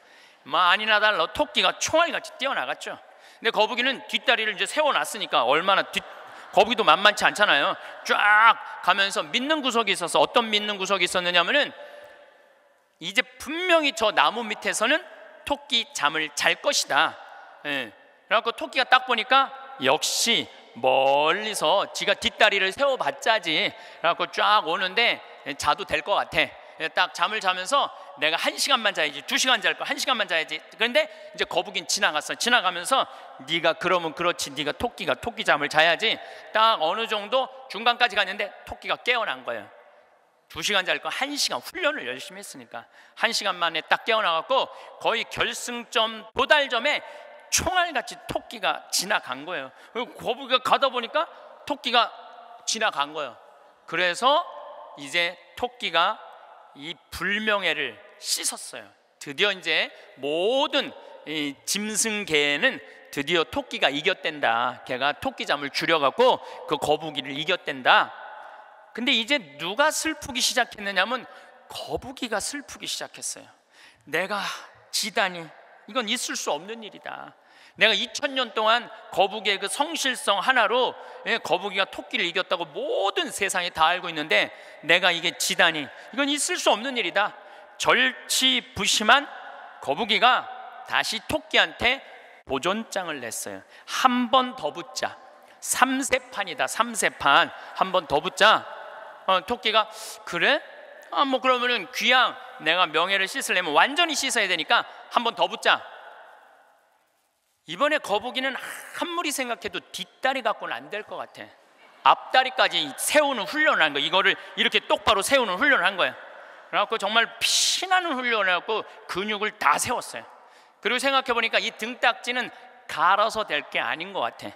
뭐 아니나 달라 토끼가 총알같이 뛰어나갔죠. 근데 거북이는 뒷다리를 이제 세워놨으니까 얼마나 뒷 거북이도 만만치 않잖아요. 쫙 가면서 믿는 구석이 있어서 어떤 믿는 구석이 있었느냐면은 이제 분명히 저 나무 밑에서는 토끼 잠을 잘 것이다. 예. 그래갖고 토끼가 딱 보니까 역시 멀리서 지가 뒷다리를 세워봤자지. 그래갖고 쫙 오는데 자도 될 것 같아. 예, 딱 잠을 자면서 내가 한 시간만 자야지 두 시간 잘 거 한 시간만 자야지. 그런데 이제 거북이는 지나갔어. 지나가면서 네가 그러면 그렇지 네가 토끼가 토끼 잠을 자야지. 딱 어느 정도 중간까지 갔는데 토끼가 깨어난 거예요. 두 시간 잘 거 한 시간 훈련을 열심히 했으니까. 한 시간 만에 딱 깨어나갖고 거의 결승점 도달점에 총알같이 토끼가 지나간 거예요 거북이가 가다 보니까 토끼가 지나간 거예요 그래서 이제 토끼가 이 불명예를 씻었어요. 드디어 이제 모든 이 짐승계에는 드디어 토끼가 이겼댄다. 걔가 토끼잠을 줄여갖고 그 거북이를 이겼댄다. 근데 이제 누가 슬프기 시작했느냐면 거북이가 슬프기 시작했어요. 내가 지다니 이건 있을 수 없는 일이다. 내가 2000년 동안 거북이의 그 성실성 하나로 예, 거북이가 토끼를 이겼다고 모든 세상이 다 알고 있는데 내가 이게 지다니 이건 있을 수 없는 일이다. 절치부심한 거북이가 다시 토끼한테 보존장을 냈어요. 한 번 더 붙자. 3세판이다. 3세판. 한 번 더 붙자. 어, 토끼가 그래? 아, 뭐 그러면은 귀양 내가 명예를 씻으려면 완전히 씻어야 되니까 한 번 더 붙자. 이번에 거북이는 한무리 생각해도 뒷다리 갖고는 안 될 것 같아. 앞다리까지 세우는 훈련을 한 거. 이거를 이렇게 똑바로 세우는 훈련을 한 거야. 그래갖고 정말 피나는 훈련을 해갖고 근육을 다 세웠어요. 그리고 생각해 보니까 이 등딱지는 갈아서 될 게 아닌 것 같아.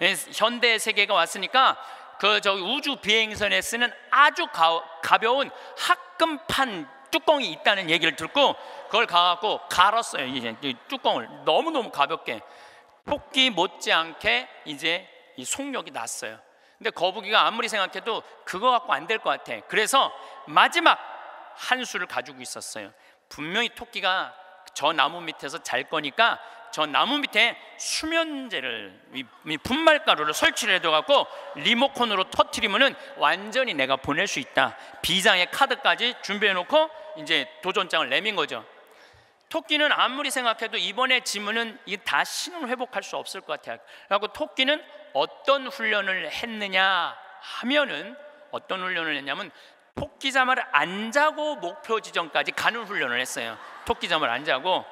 예, 현대 세계가 왔으니까 그 저기 우주 비행선에 쓰는 아주 가, 가벼운 합금판 뚜껑이 있다는 얘기를 듣고 그걸 가갖고 갈았어요. 이제 뚜껑을 너무 너무 가볍게 토끼 못지않게 이제 이 속력이 났어요. 근데 거북이가 아무리 생각해도 그거 갖고 안 될 것 같아. 그래서 마지막 한 수를 가지고 있었어요. 분명히 토끼가 저 나무 밑에서 잘 거니까 저 나무 밑에 수면제를 이 분말가루를 설치를 해둬갖고 리모컨으로 터트리면은 완전히 내가 보낼 수 있다. 비장의 카드까지 준비해놓고 이제 도전장을 내민 거죠. 토끼는 아무리 생각해도 이번에 지문은 이 다시는 회복할 수 없을 것 같아요. 그리고 토끼는 어떤 훈련을 했느냐 하면은 어떤 훈련을 했냐면 토끼 잠을 안 자고 목표 지점까지 가는 훈련을 했어요. 토끼 잠을 안 자고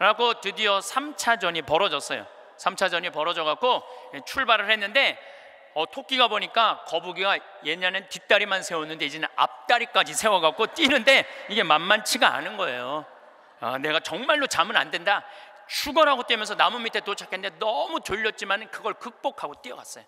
그래갖고 드디어 3차전이 벌어졌어요. 3차전이 벌어져 갖고 출발을 했는데 어, 토끼가 보니까 거북이가 옛날엔 뒷다리만 세웠는데 이제는 앞다리까지 세워갖고 뛰는데 이게 만만치가 않은 거예요. 아, 내가 정말로 자면 안 된다. 죽어라고 뛰면서 나무 밑에 도착했는데 너무 졸렸지만 그걸 극복하고 뛰어갔어요.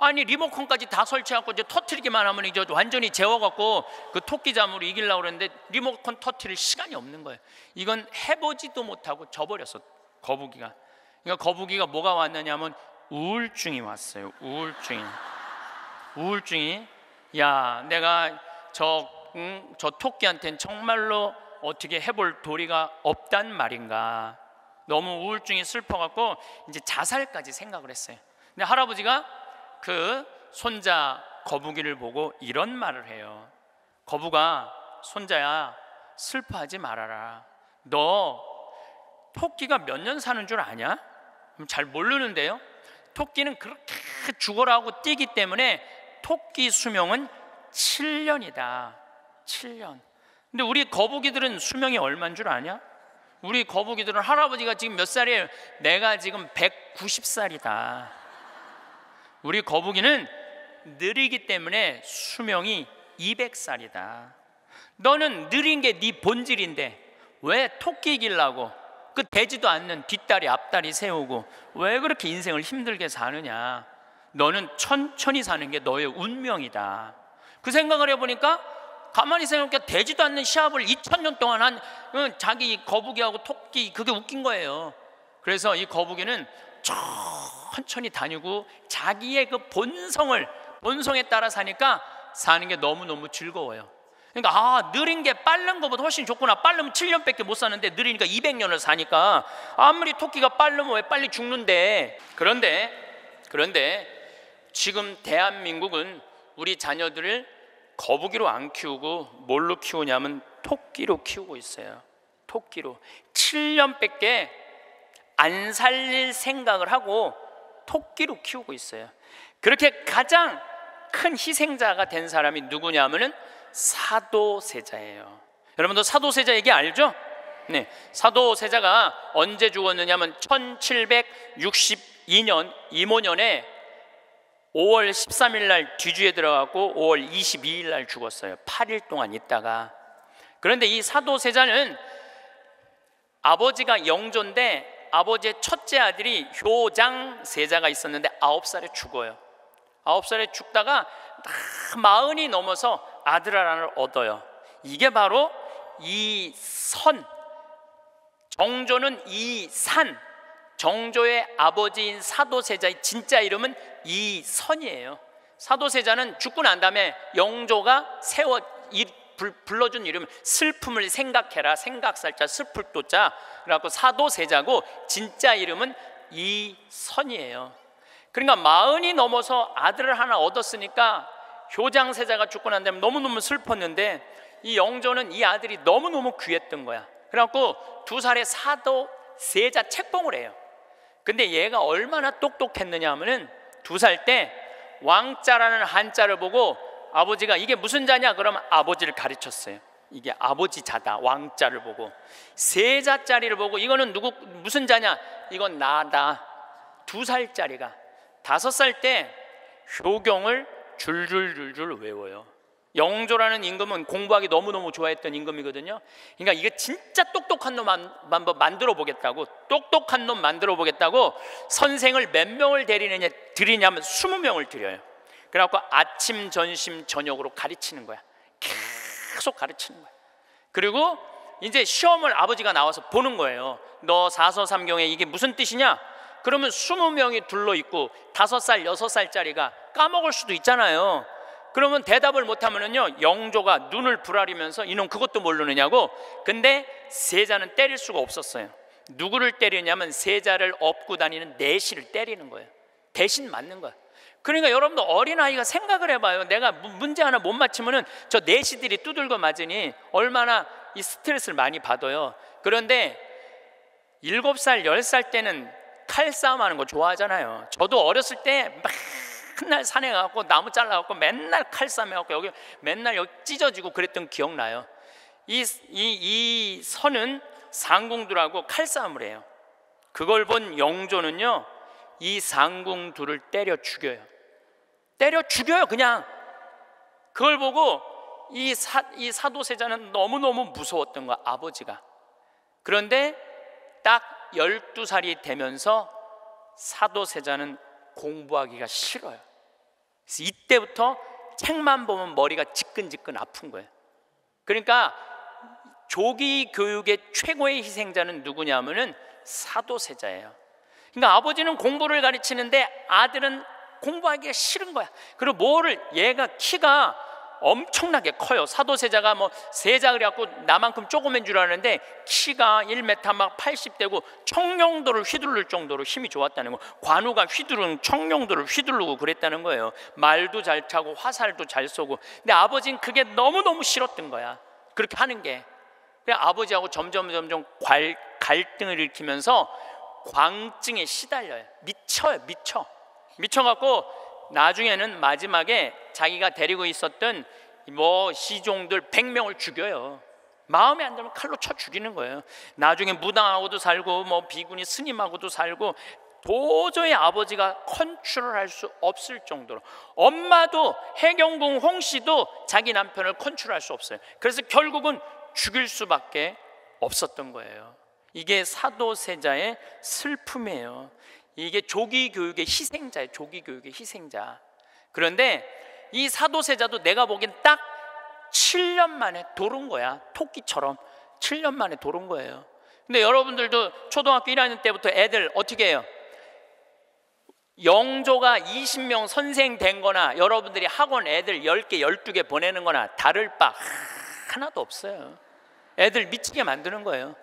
아니 리모컨까지 다 설치하고 이제 터트리기만 하면 이제 완전히 재워갖고 그 토끼 잠으로 이기려고 그랬는데 리모컨 터트릴 시간이 없는 거예요. 이건 해보지도 못하고 져버렸어 거북이가. 그러니까 거북이가 뭐가 왔느냐면 우울증이 왔어요. 우울증이. 우울증이 야 내가 저, 음, 저 토끼한테는 정말로 어떻게 해볼 도리가 없단 말인가. 너무 우울증이 슬퍼갖고 이제 자살까지 생각을 했어요. 근데 할아버지가 그 손자 거북이를 보고 이런 말을 해요. 거북아, 손자야, 슬퍼하지 말아라. 너 토끼가 몇 년 사는 줄 아냐? 잘 모르는데요. 토끼는 그렇게 죽어라고 뛰기 때문에 토끼 수명은 7년이다. 7년. 근데 우리 거북이들은 수명이 얼마인 줄 아냐? 우리 거북이들은 할아버지가 지금 몇 살이에요? 내가 지금 190살이다. 우리 거북이는 느리기 때문에 수명이 200살이다. 너는 느린 게 네 본질인데 왜 토끼 길라고 그 되지도 않는 뒷다리 앞다리 세우고 왜 그렇게 인생을 힘들게 사느냐? 너는 천천히 사는 게 너의 운명이다. 그 생각을 해보니까 가만히 생각해 되지도 않는 시합을 2000년 동안 한 자기 거북이하고 토끼 그게 웃긴 거예요. 그래서 이 거북이는 천천히 다니고 자기의 그 본성을 본성에 따라 사니까 사는 게 너무너무 즐거워요. 그러니까 아 느린 게 빠른 것보다 훨씬 좋구나. 빠르면 7년밖에 못 사는데 느리니까 200년을 사니까 아무리 토끼가 빠르면 왜 빨리 죽는데? 그런데 그런데 지금 대한민국은 우리 자녀들을 거북이로 안 키우고 뭘로 키우냐면 토끼로 키우고 있어요. 토끼로. 7년밖에 안 살릴 생각을 하고 토끼로 키우고 있어요 그렇게 가장 큰 희생자가 된 사람이 누구냐면은 사도세자예요. 여러분도 사도세자 얘기 알죠? 네, 사도세자가 언제 죽었느냐면 1762년 이모년에 5월 13일 날 뒤주에 들어가고 5월 22일 날 죽었어요. 8일 동안 있다가 그런데 이 사도세자는 아버지가 영조인데 아버지의 첫째 아들이 효장 세자가 있었는데 9살에 죽어요. 9살에 죽다가 마흔이 넘어서 아들 하나를 얻어요. 이게 바로 이 선, 정조는 이 산, 정조의 아버지인 사도세자의 진짜 이름은 이 선이에요. 사도세자는 죽고 난 다음에 영조가 세워 불러준 이름 슬픔을 생각해라 생각살자 슬플 도자 그래갖고 사도세자고 진짜 이름은 이 선이에요. 그러니까 마흔이 넘어서 아들을 하나 얻었으니까 효장세자가 죽고 난 다음에 너무너무 슬펐는데 이 영조는 이 아들이 너무너무 귀했던 거야. 그래갖고 두 살에 사도 세자 책봉을 해요. 근데 얘가 얼마나 똑똑했느냐 하면은 두 살 때 왕자라는 한자를 보고 아버지가 이게 무슨 자냐 그러면 아버지를 가르쳤어요. 이게 아버지 자다 왕자를 보고 세 자짜리를 보고 이거는 누구 무슨 자냐 이건 나다 두 살짜리가 다섯 살 때 효경을 줄줄줄줄 외워요. 영조라는 임금은 공부하기 너무너무 좋아했던 임금이거든요. 그러니까 이게 진짜 똑똑한 놈 한번 만들어 보겠다고 똑똑한 놈 만들어 보겠다고 선생을 몇 명을 데리느냐 드리냐면 20명을 드려요. 그래갖고 아침, 점심, 저녁으로 가르치는 거야. 계속 가르치는 거야. 그리고 이제 시험을 아버지가 나와서 보는 거예요. 너 사서 삼경에 이게 무슨 뜻이냐? 그러면 20명이 둘러 있고 5살, 6살짜리가 까먹을 수도 있잖아요. 그러면 대답을 못하면은요 영조가 눈을 부라리면서 이놈 그것도 모르느냐고 근데 세자는 때릴 수가 없었어요 누구를 때리냐면 세자를 업고 다니는 내시를 때리는 거예요 대신 맞는 거예요 그러니까 여러분도 어린아이가 생각을 해봐요 내가 문제 하나 못 맞히면은 저 내시들이 두들겨 맞으니 얼마나 이 스트레스를 많이 받아요 그런데 일곱 살, 열살 때는 칼싸움 하는 거 좋아하잖아요 저도 어렸을 때막 맨날 산에 가고 나무 잘라갖고 맨날 칼싸움 해갖고 여기 맨날 여기 찢어지고 그랬던 기억나요. 이, 이, 이 선은 상궁들하고 칼싸움을 해요. 그걸 본 영조는요, 이 상궁들을 때려 죽여요. 때려 죽여요, 그냥. 그걸 보고 이, 사, 이 사도세자는 너무너무 무서웠던 거야, 아버지가. 그런데 딱 12살이 되면서 사도세자는 공부하기가 싫어요. 그래서 이때부터 책만 보면 머리가 지끈지끈 아픈 거예요. 그러니까 조기 교육의 최고의 희생자는 누구냐면은 사도세자예요. 그러니까 아버지는 공부를 가르치는데 아들은 공부하기가 싫은 거야. 그리고 뭐를 얘가 키가 엄청나게 커요. 사도세자가 뭐 세자 그래갖고 나만큼 조그만 줄 아는데 키가 1m 막 80대고 청룡도를 휘두를 정도로 힘이 좋았다는 거. 관우가 휘두른 청룡도를 휘두르고 그랬다는 거예요. 말도 잘 타고 화살도 잘 쏘고. 근데 아버지는 그게 너무 너무 싫었던 거야. 그렇게 하는 게. 그래 아버지하고 점점 점점 괄, 갈등을 일으키면서 광증에 시달려요. 미쳐요, 미쳐. 미쳐갖고 나중에는 마지막에 자기가 데리고 있었던 뭐 시종들 100명을 죽여요. 마음에 안 들면 칼로 쳐 죽이는 거예요. 나중에 무당하고도 살고 뭐 비구니 스님하고도 살고 도저히 아버지가 컨트롤할 수 없을 정도로 엄마도 해경궁 홍씨도 자기 남편을 컨트롤할 수 없어요. 그래서 결국은 죽일 수밖에 없었던 거예요. 이게 사도세자의 슬픔이에요. 이게 조기 교육의 희생자예요. 조기 교육의 희생자. 그런데 이 사도세자도 내가 보기엔 딱 7년 만에 돌은 거야. 토끼처럼 7년 만에 돌은 거예요. 근데 여러분들도 초등학교 1학년 때부터 애들 어떻게 해요? 영조가 20명 선생 된 거나 여러분들이 학원 애들 10개, 12개 보내는 거나 다를 바 하나도 없어요. 애들 미치게 만드는 거예요.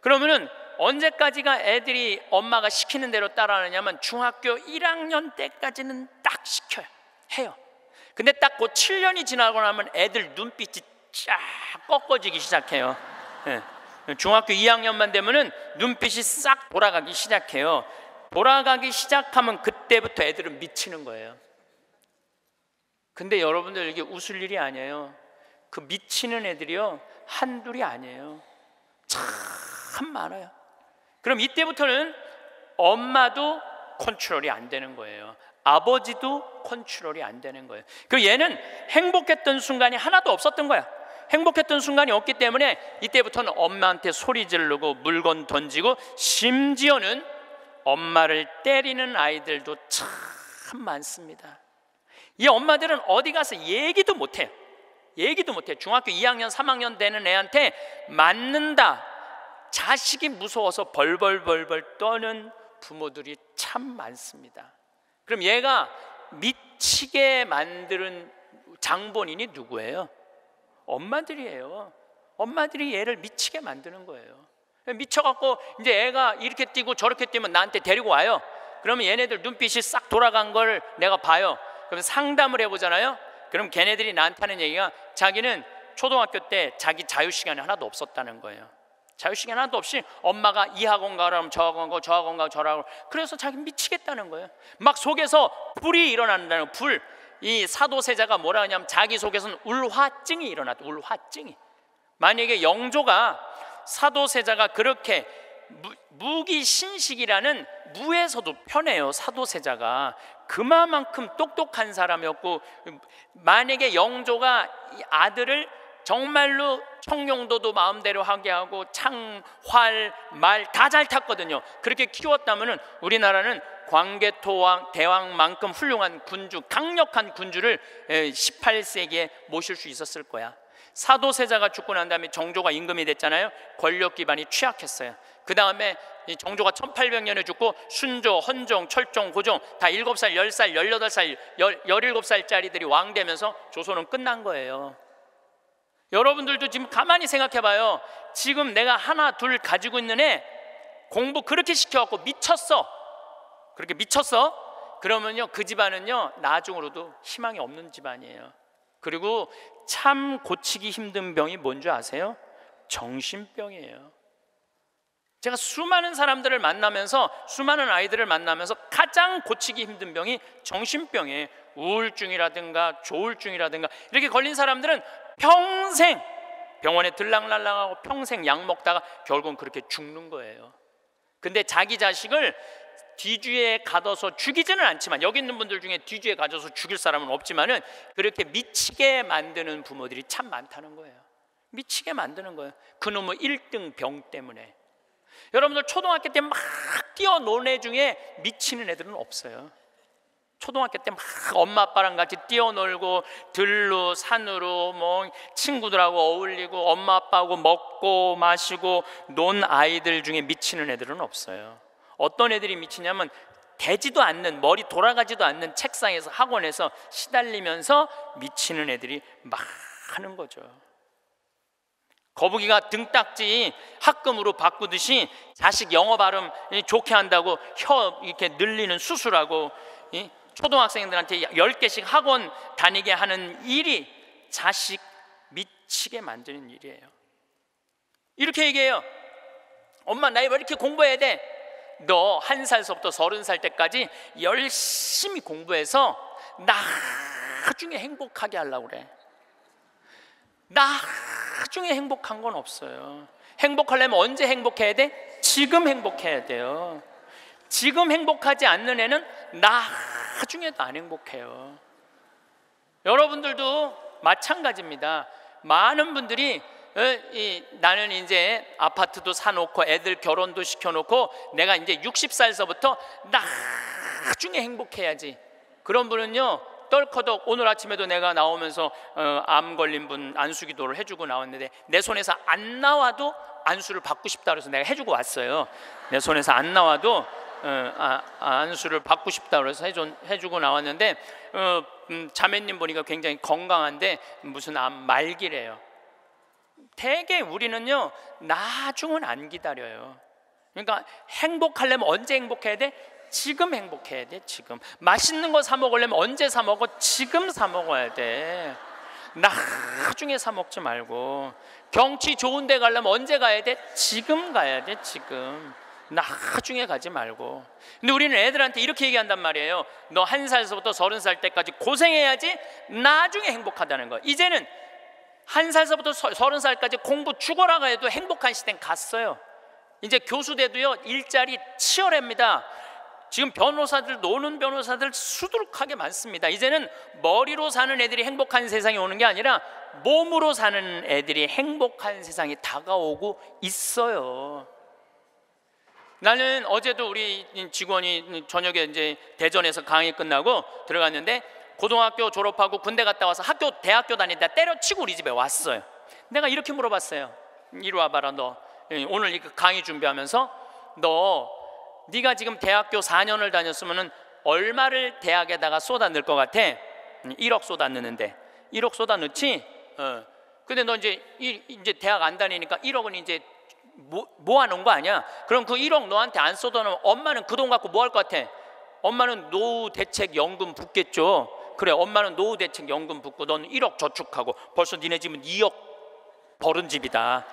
그러면은 언제까지가 애들이 엄마가 시키는 대로 따라하느냐면 중학교 1학년 때까지는 딱 시켜요. 해요. 근데 딱 그 7년이 지나고 나면 애들 눈빛이 쫙 꺾어지기 시작해요. 네. 중학교 2학년만 되면은 눈빛이 싹 돌아가기 시작해요. 돌아가기 시작하면 그때부터 애들은 미치는 거예요. 근데 여러분들 이게 웃을 일이 아니에요. 그 미치는 애들이요 한둘이 아니에요. 참 많아요. 그럼 이때부터는 엄마도 컨트롤이 안 되는 거예요. 아버지도 컨트롤이 안 되는 거예요. 그 얘는 행복했던 순간이 하나도 없었던 거야. 행복했던 순간이 없기 때문에 이때부터는 엄마한테 소리 지르고 물건 던지고 심지어는 엄마를 때리는 아이들도 참 많습니다. 이 엄마들은 어디 가서 얘기도 못 해요. 얘기도 못해. 중학교 2학년, 3학년 되는 애한테 맞는다. 자식이 무서워서 벌벌벌벌 떠는 부모들이 참 많습니다. 그럼 얘가 미치게 만드는 장본인이 누구예요? 엄마들이에요. 엄마들이 얘를 미치게 만드는 거예요. 미쳐갖고 이제 애가 이렇게 뛰고 저렇게 뛰면 나한테 데리고 와요. 그러면 얘네들 눈빛이 싹 돌아간 걸 내가 봐요. 그럼 상담을 해보잖아요. 그럼 걔네들이 나한테 하는 얘기가 자기는 초등학교 때 자기 자유 시간이 하나도 없었다는 거예요. 자유 시간 하나도 없이 엄마가 이 학원 가라면 저 학원 가고 저 학원 가고 저 학원 그래서 자기 미치겠다는 거예요. 막 속에서 불이 일어난다는 불. 이 사도세자가 뭐라 하냐면 자기 속에서는 울화증이 일어났다. 울화증이. 만약에 영조가 사도세자가 그렇게 무기신식이라는 무에서도 편해요. 사도세자가 그만큼 똑똑한 사람이었고 만약에 영조가 아들을 정말로 청룡도도 마음대로 하게 하고 창, 활, 말 다 잘 탔거든요. 그렇게 키웠다면은 우리나라는 광개토왕 대왕만큼 훌륭한 군주, 강력한 군주를 18세기에 모실 수 있었을 거야. 사도세자가 죽고 난 다음에 정조가 임금이 됐잖아요. 권력 기반이 취약했어요. 그 다음에 정조가 1800년에 죽고 순조, 헌종, 철종, 고종 다 7살, 10살, 18살, 17살짜리들이 왕 되면서 조선은 끝난 거예요. 여러분들도 지금 가만히 생각해 봐요. 지금 내가 하나, 둘 가지고 있는 애 공부 그렇게 시켜갖고 미쳤어. 그렇게 미쳤어? 그러면요, 그 집안은요, 나중으로도 희망이 없는 집안이에요. 그리고 참 고치기 힘든 병이 뭔지 아세요? 정신병이에요. 제가 수많은 사람들을 만나면서 수많은 아이들을 만나면서 가장 고치기 힘든 병이 정신병이에요. 우울증이라든가 조울증이라든가 이렇게 걸린 사람들은 평생 병원에 들락날락하고 평생 약 먹다가 결국은 그렇게 죽는 거예요. 근데 자기 자식을 뒤주에 가둬서 죽이지는 않지만 여기 있는 분들 중에 뒤주에 가둬서 죽일 사람은 없지만은 그렇게 미치게 만드는 부모들이 참 많다는 거예요. 미치게 만드는 거예요. 그놈의 1등 병 때문에. 여러분들 초등학교 때 막 뛰어노는 애 중에 미치는 애들은 없어요. 초등학교 때 막 엄마 아빠랑 같이 뛰어놀고 들로 산으로 뭐 친구들하고 어울리고 엄마 아빠하고 먹고 마시고 논 아이들 중에 미치는 애들은 없어요. 어떤 애들이 미치냐면 되지도 않는 머리 돌아가지도 않는 책상에서 학원에서 시달리면서 미치는 애들이 많은 거죠. 거북이가 등딱지 학금으로 바꾸듯이 자식 영어 발음 좋게 한다고 혀 이렇게 늘리는 수술하고 초등학생들한테 10개씩 학원 다니게 하는 일이 자식 미치게 만드는 일이에요. 이렇게 얘기해요. 엄마 나이 왜 이렇게 공부해야 돼? 너 한 살서부터 서른 살 때까지 열심히 공부해서 나중에 행복하게 하려고 그래. 나중에 행복한 건 없어요. 행복하려면 언제 행복해야 돼? 지금 행복해야 돼요. 지금 행복하지 않는 애는 나 중에도 안 행복해요. 여러분들도 마찬가지입니다. 많은 분들이 어, 나는 이제 아파트도 사놓고 애들 결혼도 시켜놓고 내가 이제 60살서부터 나중에 행복해야지. 그런 분은요 떨커덕 오늘 아침에도 내가 나오면서 어, 암 걸린 분 안수 기도를 해주고 나왔는데 내 손에서 안 나와도 안수를 받고 싶다 그래서 내가 해주고 왔어요. 내 손에서 안 나와도 안수를 받고 싶다 그래서 해주고 나왔는데 어, 음, 자매님 보니까 굉장히 건강한데 무슨 암 말기래요. 대개 우리는요 나중은 안 기다려요. 그러니까 행복하려면 언제 행복해야 돼? 지금 행복해야 돼. 지금 맛있는 거 사 먹으려면 언제 사 먹어? 지금 사 먹어야 돼. 나중에 사 먹지 말고 경치 좋은 데 가려면 언제 가야 돼? 지금 가야 돼. 지금. 나중에 가지 말고. 근데 우리는 애들한테 이렇게 얘기한단 말이에요. 너 한 살서부터 서른 살 때까지 고생해야지 나중에 행복하다는 거. 이제는 한 살서부터 서른 살까지 공부 죽어라 해도 행복한 시대는 갔어요. 이제 교수대도요 일자리 치열합니다. 지금 변호사들 노는 변호사들 수두룩하게 많습니다. 이제는 머리로 사는 애들이 행복한 세상이 오는 게 아니라 몸으로 사는 애들이 행복한 세상이 다가오고 있어요. 나는 어제도 우리 직원이 저녁에 이제 대전에서 강의 끝나고 들어갔는데 고등학교 졸업하고 군대 갔다 와서 학교 대학교 다니다 때려치고 우리 집에 왔어요. 내가 이렇게 물어봤어요. 이리 와봐라 너 오늘 강의 준비하면서 너 네가 지금 대학교 4년을 다녔으면은 얼마를 대학에다가 쏟아 넣을 것 같아? 1억 쏟아 넣는데 1억 쏟아 넣지? 어. 근데 너 이제 이 제 대학 안 다니니까 1억은 이제 모아 놓은 거 아니야? 그럼 그 1억 너한테 안 쏟아 놓으면 엄마는 그 돈 갖고 뭐 할 것 같아? 엄마는 노후 대책 연금 붓겠죠. 그래 엄마는 노후 대책 연금 붓고 넌 1억 저축하고 벌써 니네 집은 2억 벌은 집이다.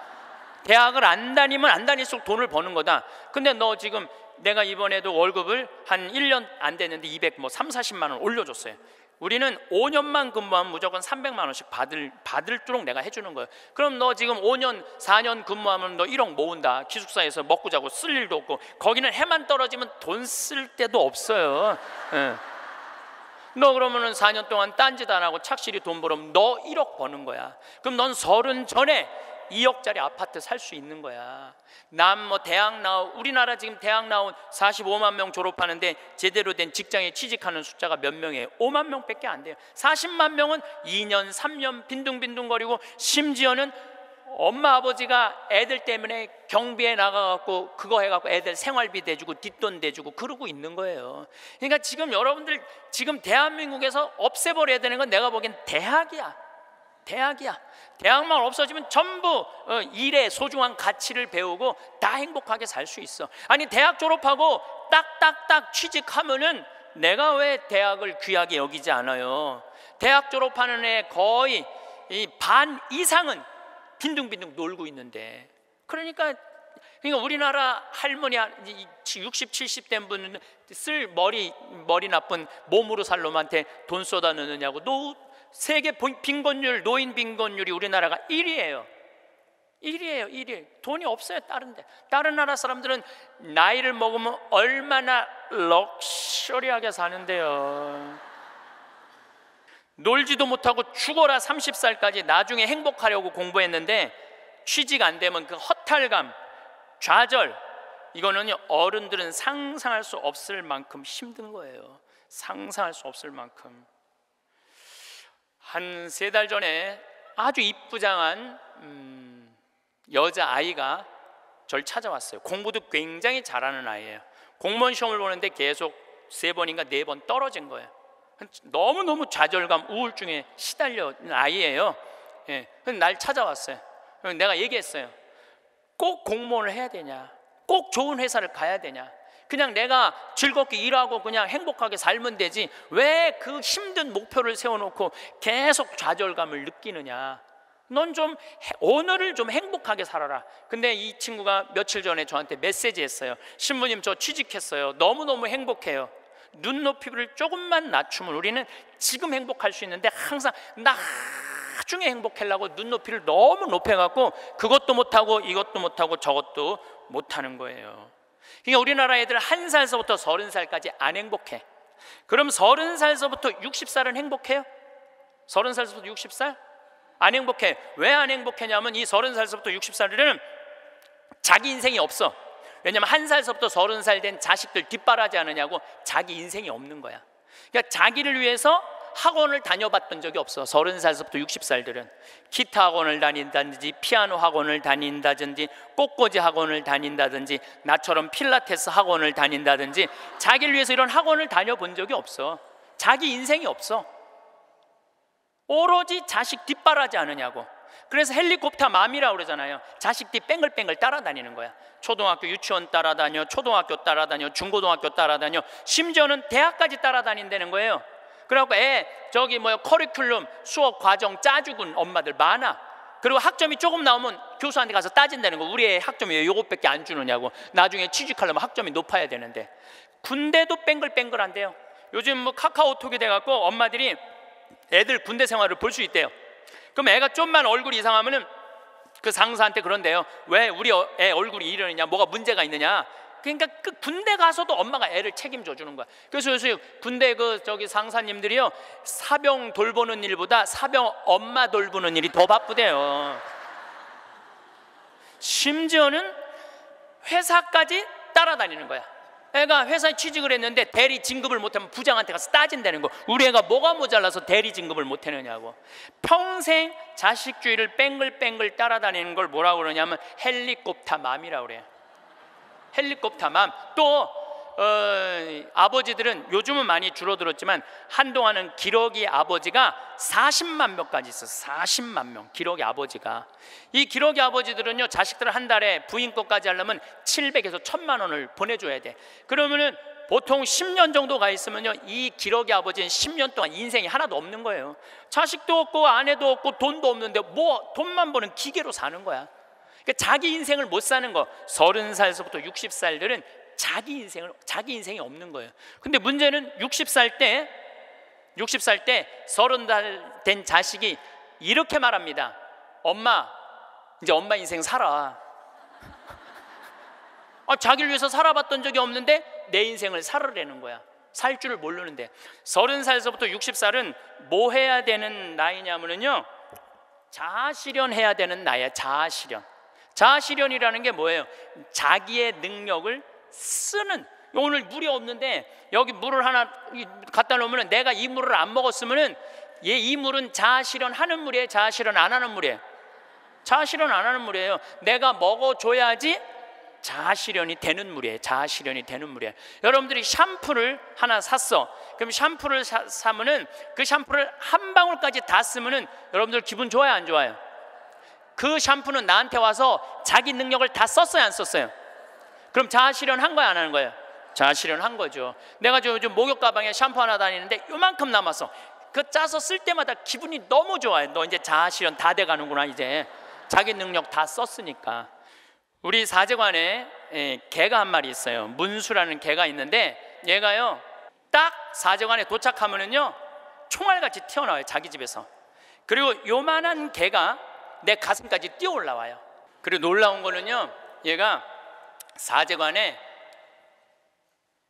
대학을 안 다니면 안 다닐수록 돈을 버는 거다. 근데 너 지금 내가 이번에도 월급을 한 1년 안 됐는데 200, 뭐 3, 40만 원 올려줬어요. 우리는 5년만 근무하면 무조건 300만 원씩 받을 받을도록 내가 해주는 거예요. 그럼 너 지금 5년, 4년 근무하면 너 1억 모은다. 기숙사에서 먹고 자고 쓸 일도 없고 거기는 해만 떨어지면 돈 쓸 데도 없어요. 예. 너 그러면은 4년 동안 딴짓 안 하고 착실히 돈 벌으면 너 1억 버는 거야. 그럼 넌 서른 전에 2억짜리 아파트 살 수 있는 거야. 남 뭐 대학 나온 우리나라 지금 대학 나온 45만 명 졸업하는데 제대로 된 직장에 취직하는 숫자가 몇 명이에요? 5만 명밖에 안 돼요. 40만 명은 2년, 3년 빈둥빈둥거리고 심지어는 엄마 아버지가 애들 때문에 경비에 나가갖고 그거 해갖고 애들 생활비 대주고 뒷돈 대주고 그러고 있는 거예요. 그러니까 지금 여러분들 지금 대한민국에서 없애버려야 되는 건 내가 보기엔 대학이야. 대학이야. 대학만 없어지면 전부 어, 일의 소중한 가치를 배우고 다 행복하게 살 수 있어. 아니 대학 졸업하고 딱딱딱 취직하면은 내가 왜 대학을 귀하게 여기지 않아요? 대학 졸업하는 애 거의 반 이상은 빈둥빈둥 놀고 있는데 그러니까 그러니까 우리나라 할머니 60, 70된 분은 쓸 머리 머리 나쁜 몸으로 살 놈한테 돈 쏟아 넣느냐고 노 세계 빈곤율, 노인 빈곤율이 우리나라가 1위예요. 1위예요, 1위. 돈이 없어요, 다른데. 다른 나라 사람들은 나이를 먹으면 얼마나 럭셔리하게 사는데요. 놀지도 못하고 죽어라 30살까지 나중에 행복하려고 공부했는데 취직 안 되면 그 허탈감, 좌절, 이거는 어른들은 상상할 수 없을 만큼 힘든 거예요. 상상할 수 없을 만큼. 한 세 달 전에 아주 이쁘장한 음, 여자 아이가 절 찾아왔어요. 공부도 굉장히 잘하는 아이예요. 공무원 시험을 보는데 계속 세 번인가 네 번 떨어진 거예요. 너무 너무 좌절감, 우울증에 시달려 아이예요. 예, 날 찾아왔어요. 내가 얘기했어요. 꼭 공무원을 해야 되냐? 꼭 좋은 회사를 가야 되냐? 그냥 내가 즐겁게 일하고 그냥 행복하게 살면 되지 왜 그 힘든 목표를 세워놓고 계속 좌절감을 느끼느냐? 넌 좀 오늘을 좀 행복하게 살아라. 근데 이 친구가 며칠 전에 저한테 메시지 했어요. 신부님 저 취직했어요. 너무너무 행복해요. 눈높이를 조금만 낮추면 우리는 지금 행복할 수 있는데 항상 나중에 행복하려고 눈높이를 너무 높여갖고 그것도 못하고 이것도 못하고 저것도 못하는 거예요 그러니까 우리나라 애들 한 살서부터 서른 살까지 안 행복해. 그럼 서른 살서부터 60살은 행복해요? 서른 살서부터 60살? 안 행복해. 왜 안 행복해냐면 이 서른 살서부터 60살에는 자기 인생이 없어. 왜냐면 한 살서부터 서른 살 된 자식들 뒷바라지 않느냐고 자기 인생이 없는 거야. 그러니까 자기를 위해서 학원을 다녀봤던 적이 없어. 서른 살서부터 60살들은 기타 학원을 다닌다든지 피아노 학원을 다닌다든지 꽃꽂이 학원을 다닌다든지 나처럼 필라테스 학원을 다닌다든지 자기를 위해서 이런 학원을 다녀본 적이 없어. 자기 인생이 없어. 오로지 자식 뒷바라지 않으냐고. 그래서 헬리콥터 맘이라고 그러잖아요. 자식 뒤 뺑글뺑글 따라다니는 거야. 초등학교 유치원 따라다녀, 초등학교 따라다녀, 중고등학교 따라다녀, 심지어는 대학까지 따라다닌다는 거예요. 그래갖고 애 저기 뭐야 커리큘럼 수업 과정 짜주군 엄마들 많아. 그리고 학점이 조금 나오면 교수한테 가서 따진다는 거. 우리 애 학점이 왜 요것밖에 안 주느냐고. 나중에 취직하려면 학점이 높아야 되는데 군대도 뺑글뺑글한데요. 요즘 뭐 카카오톡이 돼갖고 엄마들이 애들 군대 생활을 볼 수 있대요. 그럼 애가 좀만 얼굴이 이상하면은 그 상사한테 그런데요. 왜 우리 애 얼굴이 이러느냐? 뭐가 문제가 있느냐? 그러니까 그 군대 가서도 엄마가 애를 책임져 주는 거야. 그래서 요새 군대 그 저기 상사님들이요 사병 돌보는 일보다 사병 엄마 돌보는 일이 더 바쁘대요. 심지어는 회사까지 따라다니는 거야. 애가 회사에 취직을 했는데 대리 진급을 못하면 부장한테 가서 따진다는 거. 우리 애가 뭐가 모자라서 대리 진급을 못해느냐고. 평생 자식주의를 뺑글뺑글 따라다니는 걸 뭐라고 그러냐면 헬리콥터 맘이라고 그래요. 헬리콥터만 또 어, 아버지들은 요즘은 많이 줄어들었지만 한동안은 기러기 아버지가 40만 명까지 있었어 40만 명. 기러기 아버지가. 이 기러기 아버지들은요 자식들 한 달에 부인 것까지 하려면 700에서 1000만 원을 보내줘야 돼. 그러면은 보통 10년 정도 가 있으면요 이 기러기 아버지는 10년 동안 인생이 하나도 없는 거예요. 자식도 없고 아내도 없고 돈도 없는데 뭐 돈만 버는 기계로 사는 거야 그러니까 자기 인생을 못 사는 거 서른 살서부터 60살들은 자기 인생을 자기 인생이 없는 거예요. 근데 문제는 60살 때 60살 때 서른 달된 자식이 이렇게 말합니다. 엄마 이제 엄마 인생 살아. 아, 자기를 위해서 살아봤던 적이 없는데 내 인생을 살으려는 거야. 살 줄을 모르는데 서른 살서부터 60살은 뭐 해야 되는 나이냐면요 자아 실현해야 되는 나이야. 자아 실현. 자아 실현이라는 게 뭐예요? 자기의 능력을 쓰는 오늘 물이 없는데 여기 물을 하나 갖다 놓으면 내가 이 물을 안 먹었으면은 얘 이 물은 자아 실현하는 물이에요. 자아 실현 안 하는 물이에요. 자아 실현 안 하는 물이에요. 내가 먹어줘야지 자아 실현이 되는 물이에요. 자아 실현이 되는 물이에요. 여러분들이 샴푸를 하나 샀어. 그럼 샴푸를 사, 사면은 그 샴푸를 한 방울까지 다 쓰면은 여러분들 기분 좋아요, 안 좋아요? 그 샴푸는 나한테 와서 자기 능력을 다 썼어요 안 썼어요? 그럼 자아 실현 한 거야 안 하는 거예요? 자아 실현 한 거죠. 내가 요즘 목욕 가방에 샴푸 하나 다니는데 요만큼 남았어. 그 짜서 쓸 때마다 기분이 너무 좋아요. 너 이제 자아 실현 다 돼가는구나 이제 자기 능력 다 썼으니까. 우리 사제관에 예, 개가 한 마리 있어요. 문수라는 개가 있는데 얘가요 딱 사제관에 도착하면은요 총알같이 튀어나와요 자기 집에서. 그리고 요만한 개가 내 가슴까지 뛰어 올라와요. 그리고 놀라운 거는요, 얘가 사제관에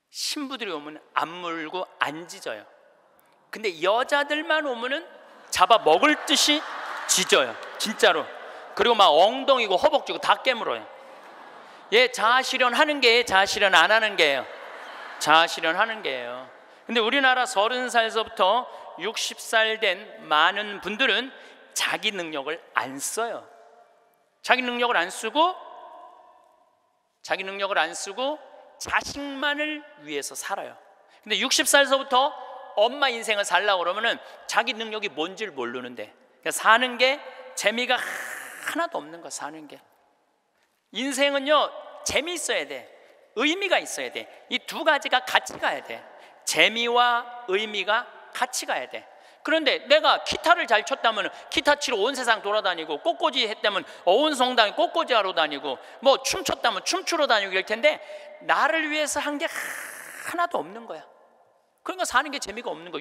신부들이 오면 안 물고 안 짖어요. 근데 여자들만 오면은 잡아 먹을 듯이 짖어요. 진짜로. 그리고 막 엉덩이고 허벅지고 다 깨물어요. 얘 자아실현 하는 게 자아실현 안 하는 게예요. 자아실현 하는 게예요. 근데 우리나라 서른 살서부터 60살 된 많은 분들은 자기 능력을 안 써요. 자기 능력을 안 쓰고 자기 능력을 안 쓰고 자식만을 위해서 살아요. 근데 60살서부터 엄마 인생을 살려고 그러면은 자기 능력이 뭔지를 모르는데 그러니까 사는 게 재미가 하나도 없는 거 사는 게. 인생은요 재미있어야 돼. 의미가 있어야 돼이 두 가지가 같이 가야 돼. 재미와 의미가 같이 가야 돼 그런데 내가 기타를 잘 쳤다면 기타 치러 온 세상 돌아다니고 꽃꽂이 했다면 온 성당에 꽃꽂이 하러 다니고 뭐 춤췄다면 춤추러 다니고 이럴 텐데 나를 위해서 한 게 하나도 없는 거야. 그러니까 사는 게 재미가 없는 거야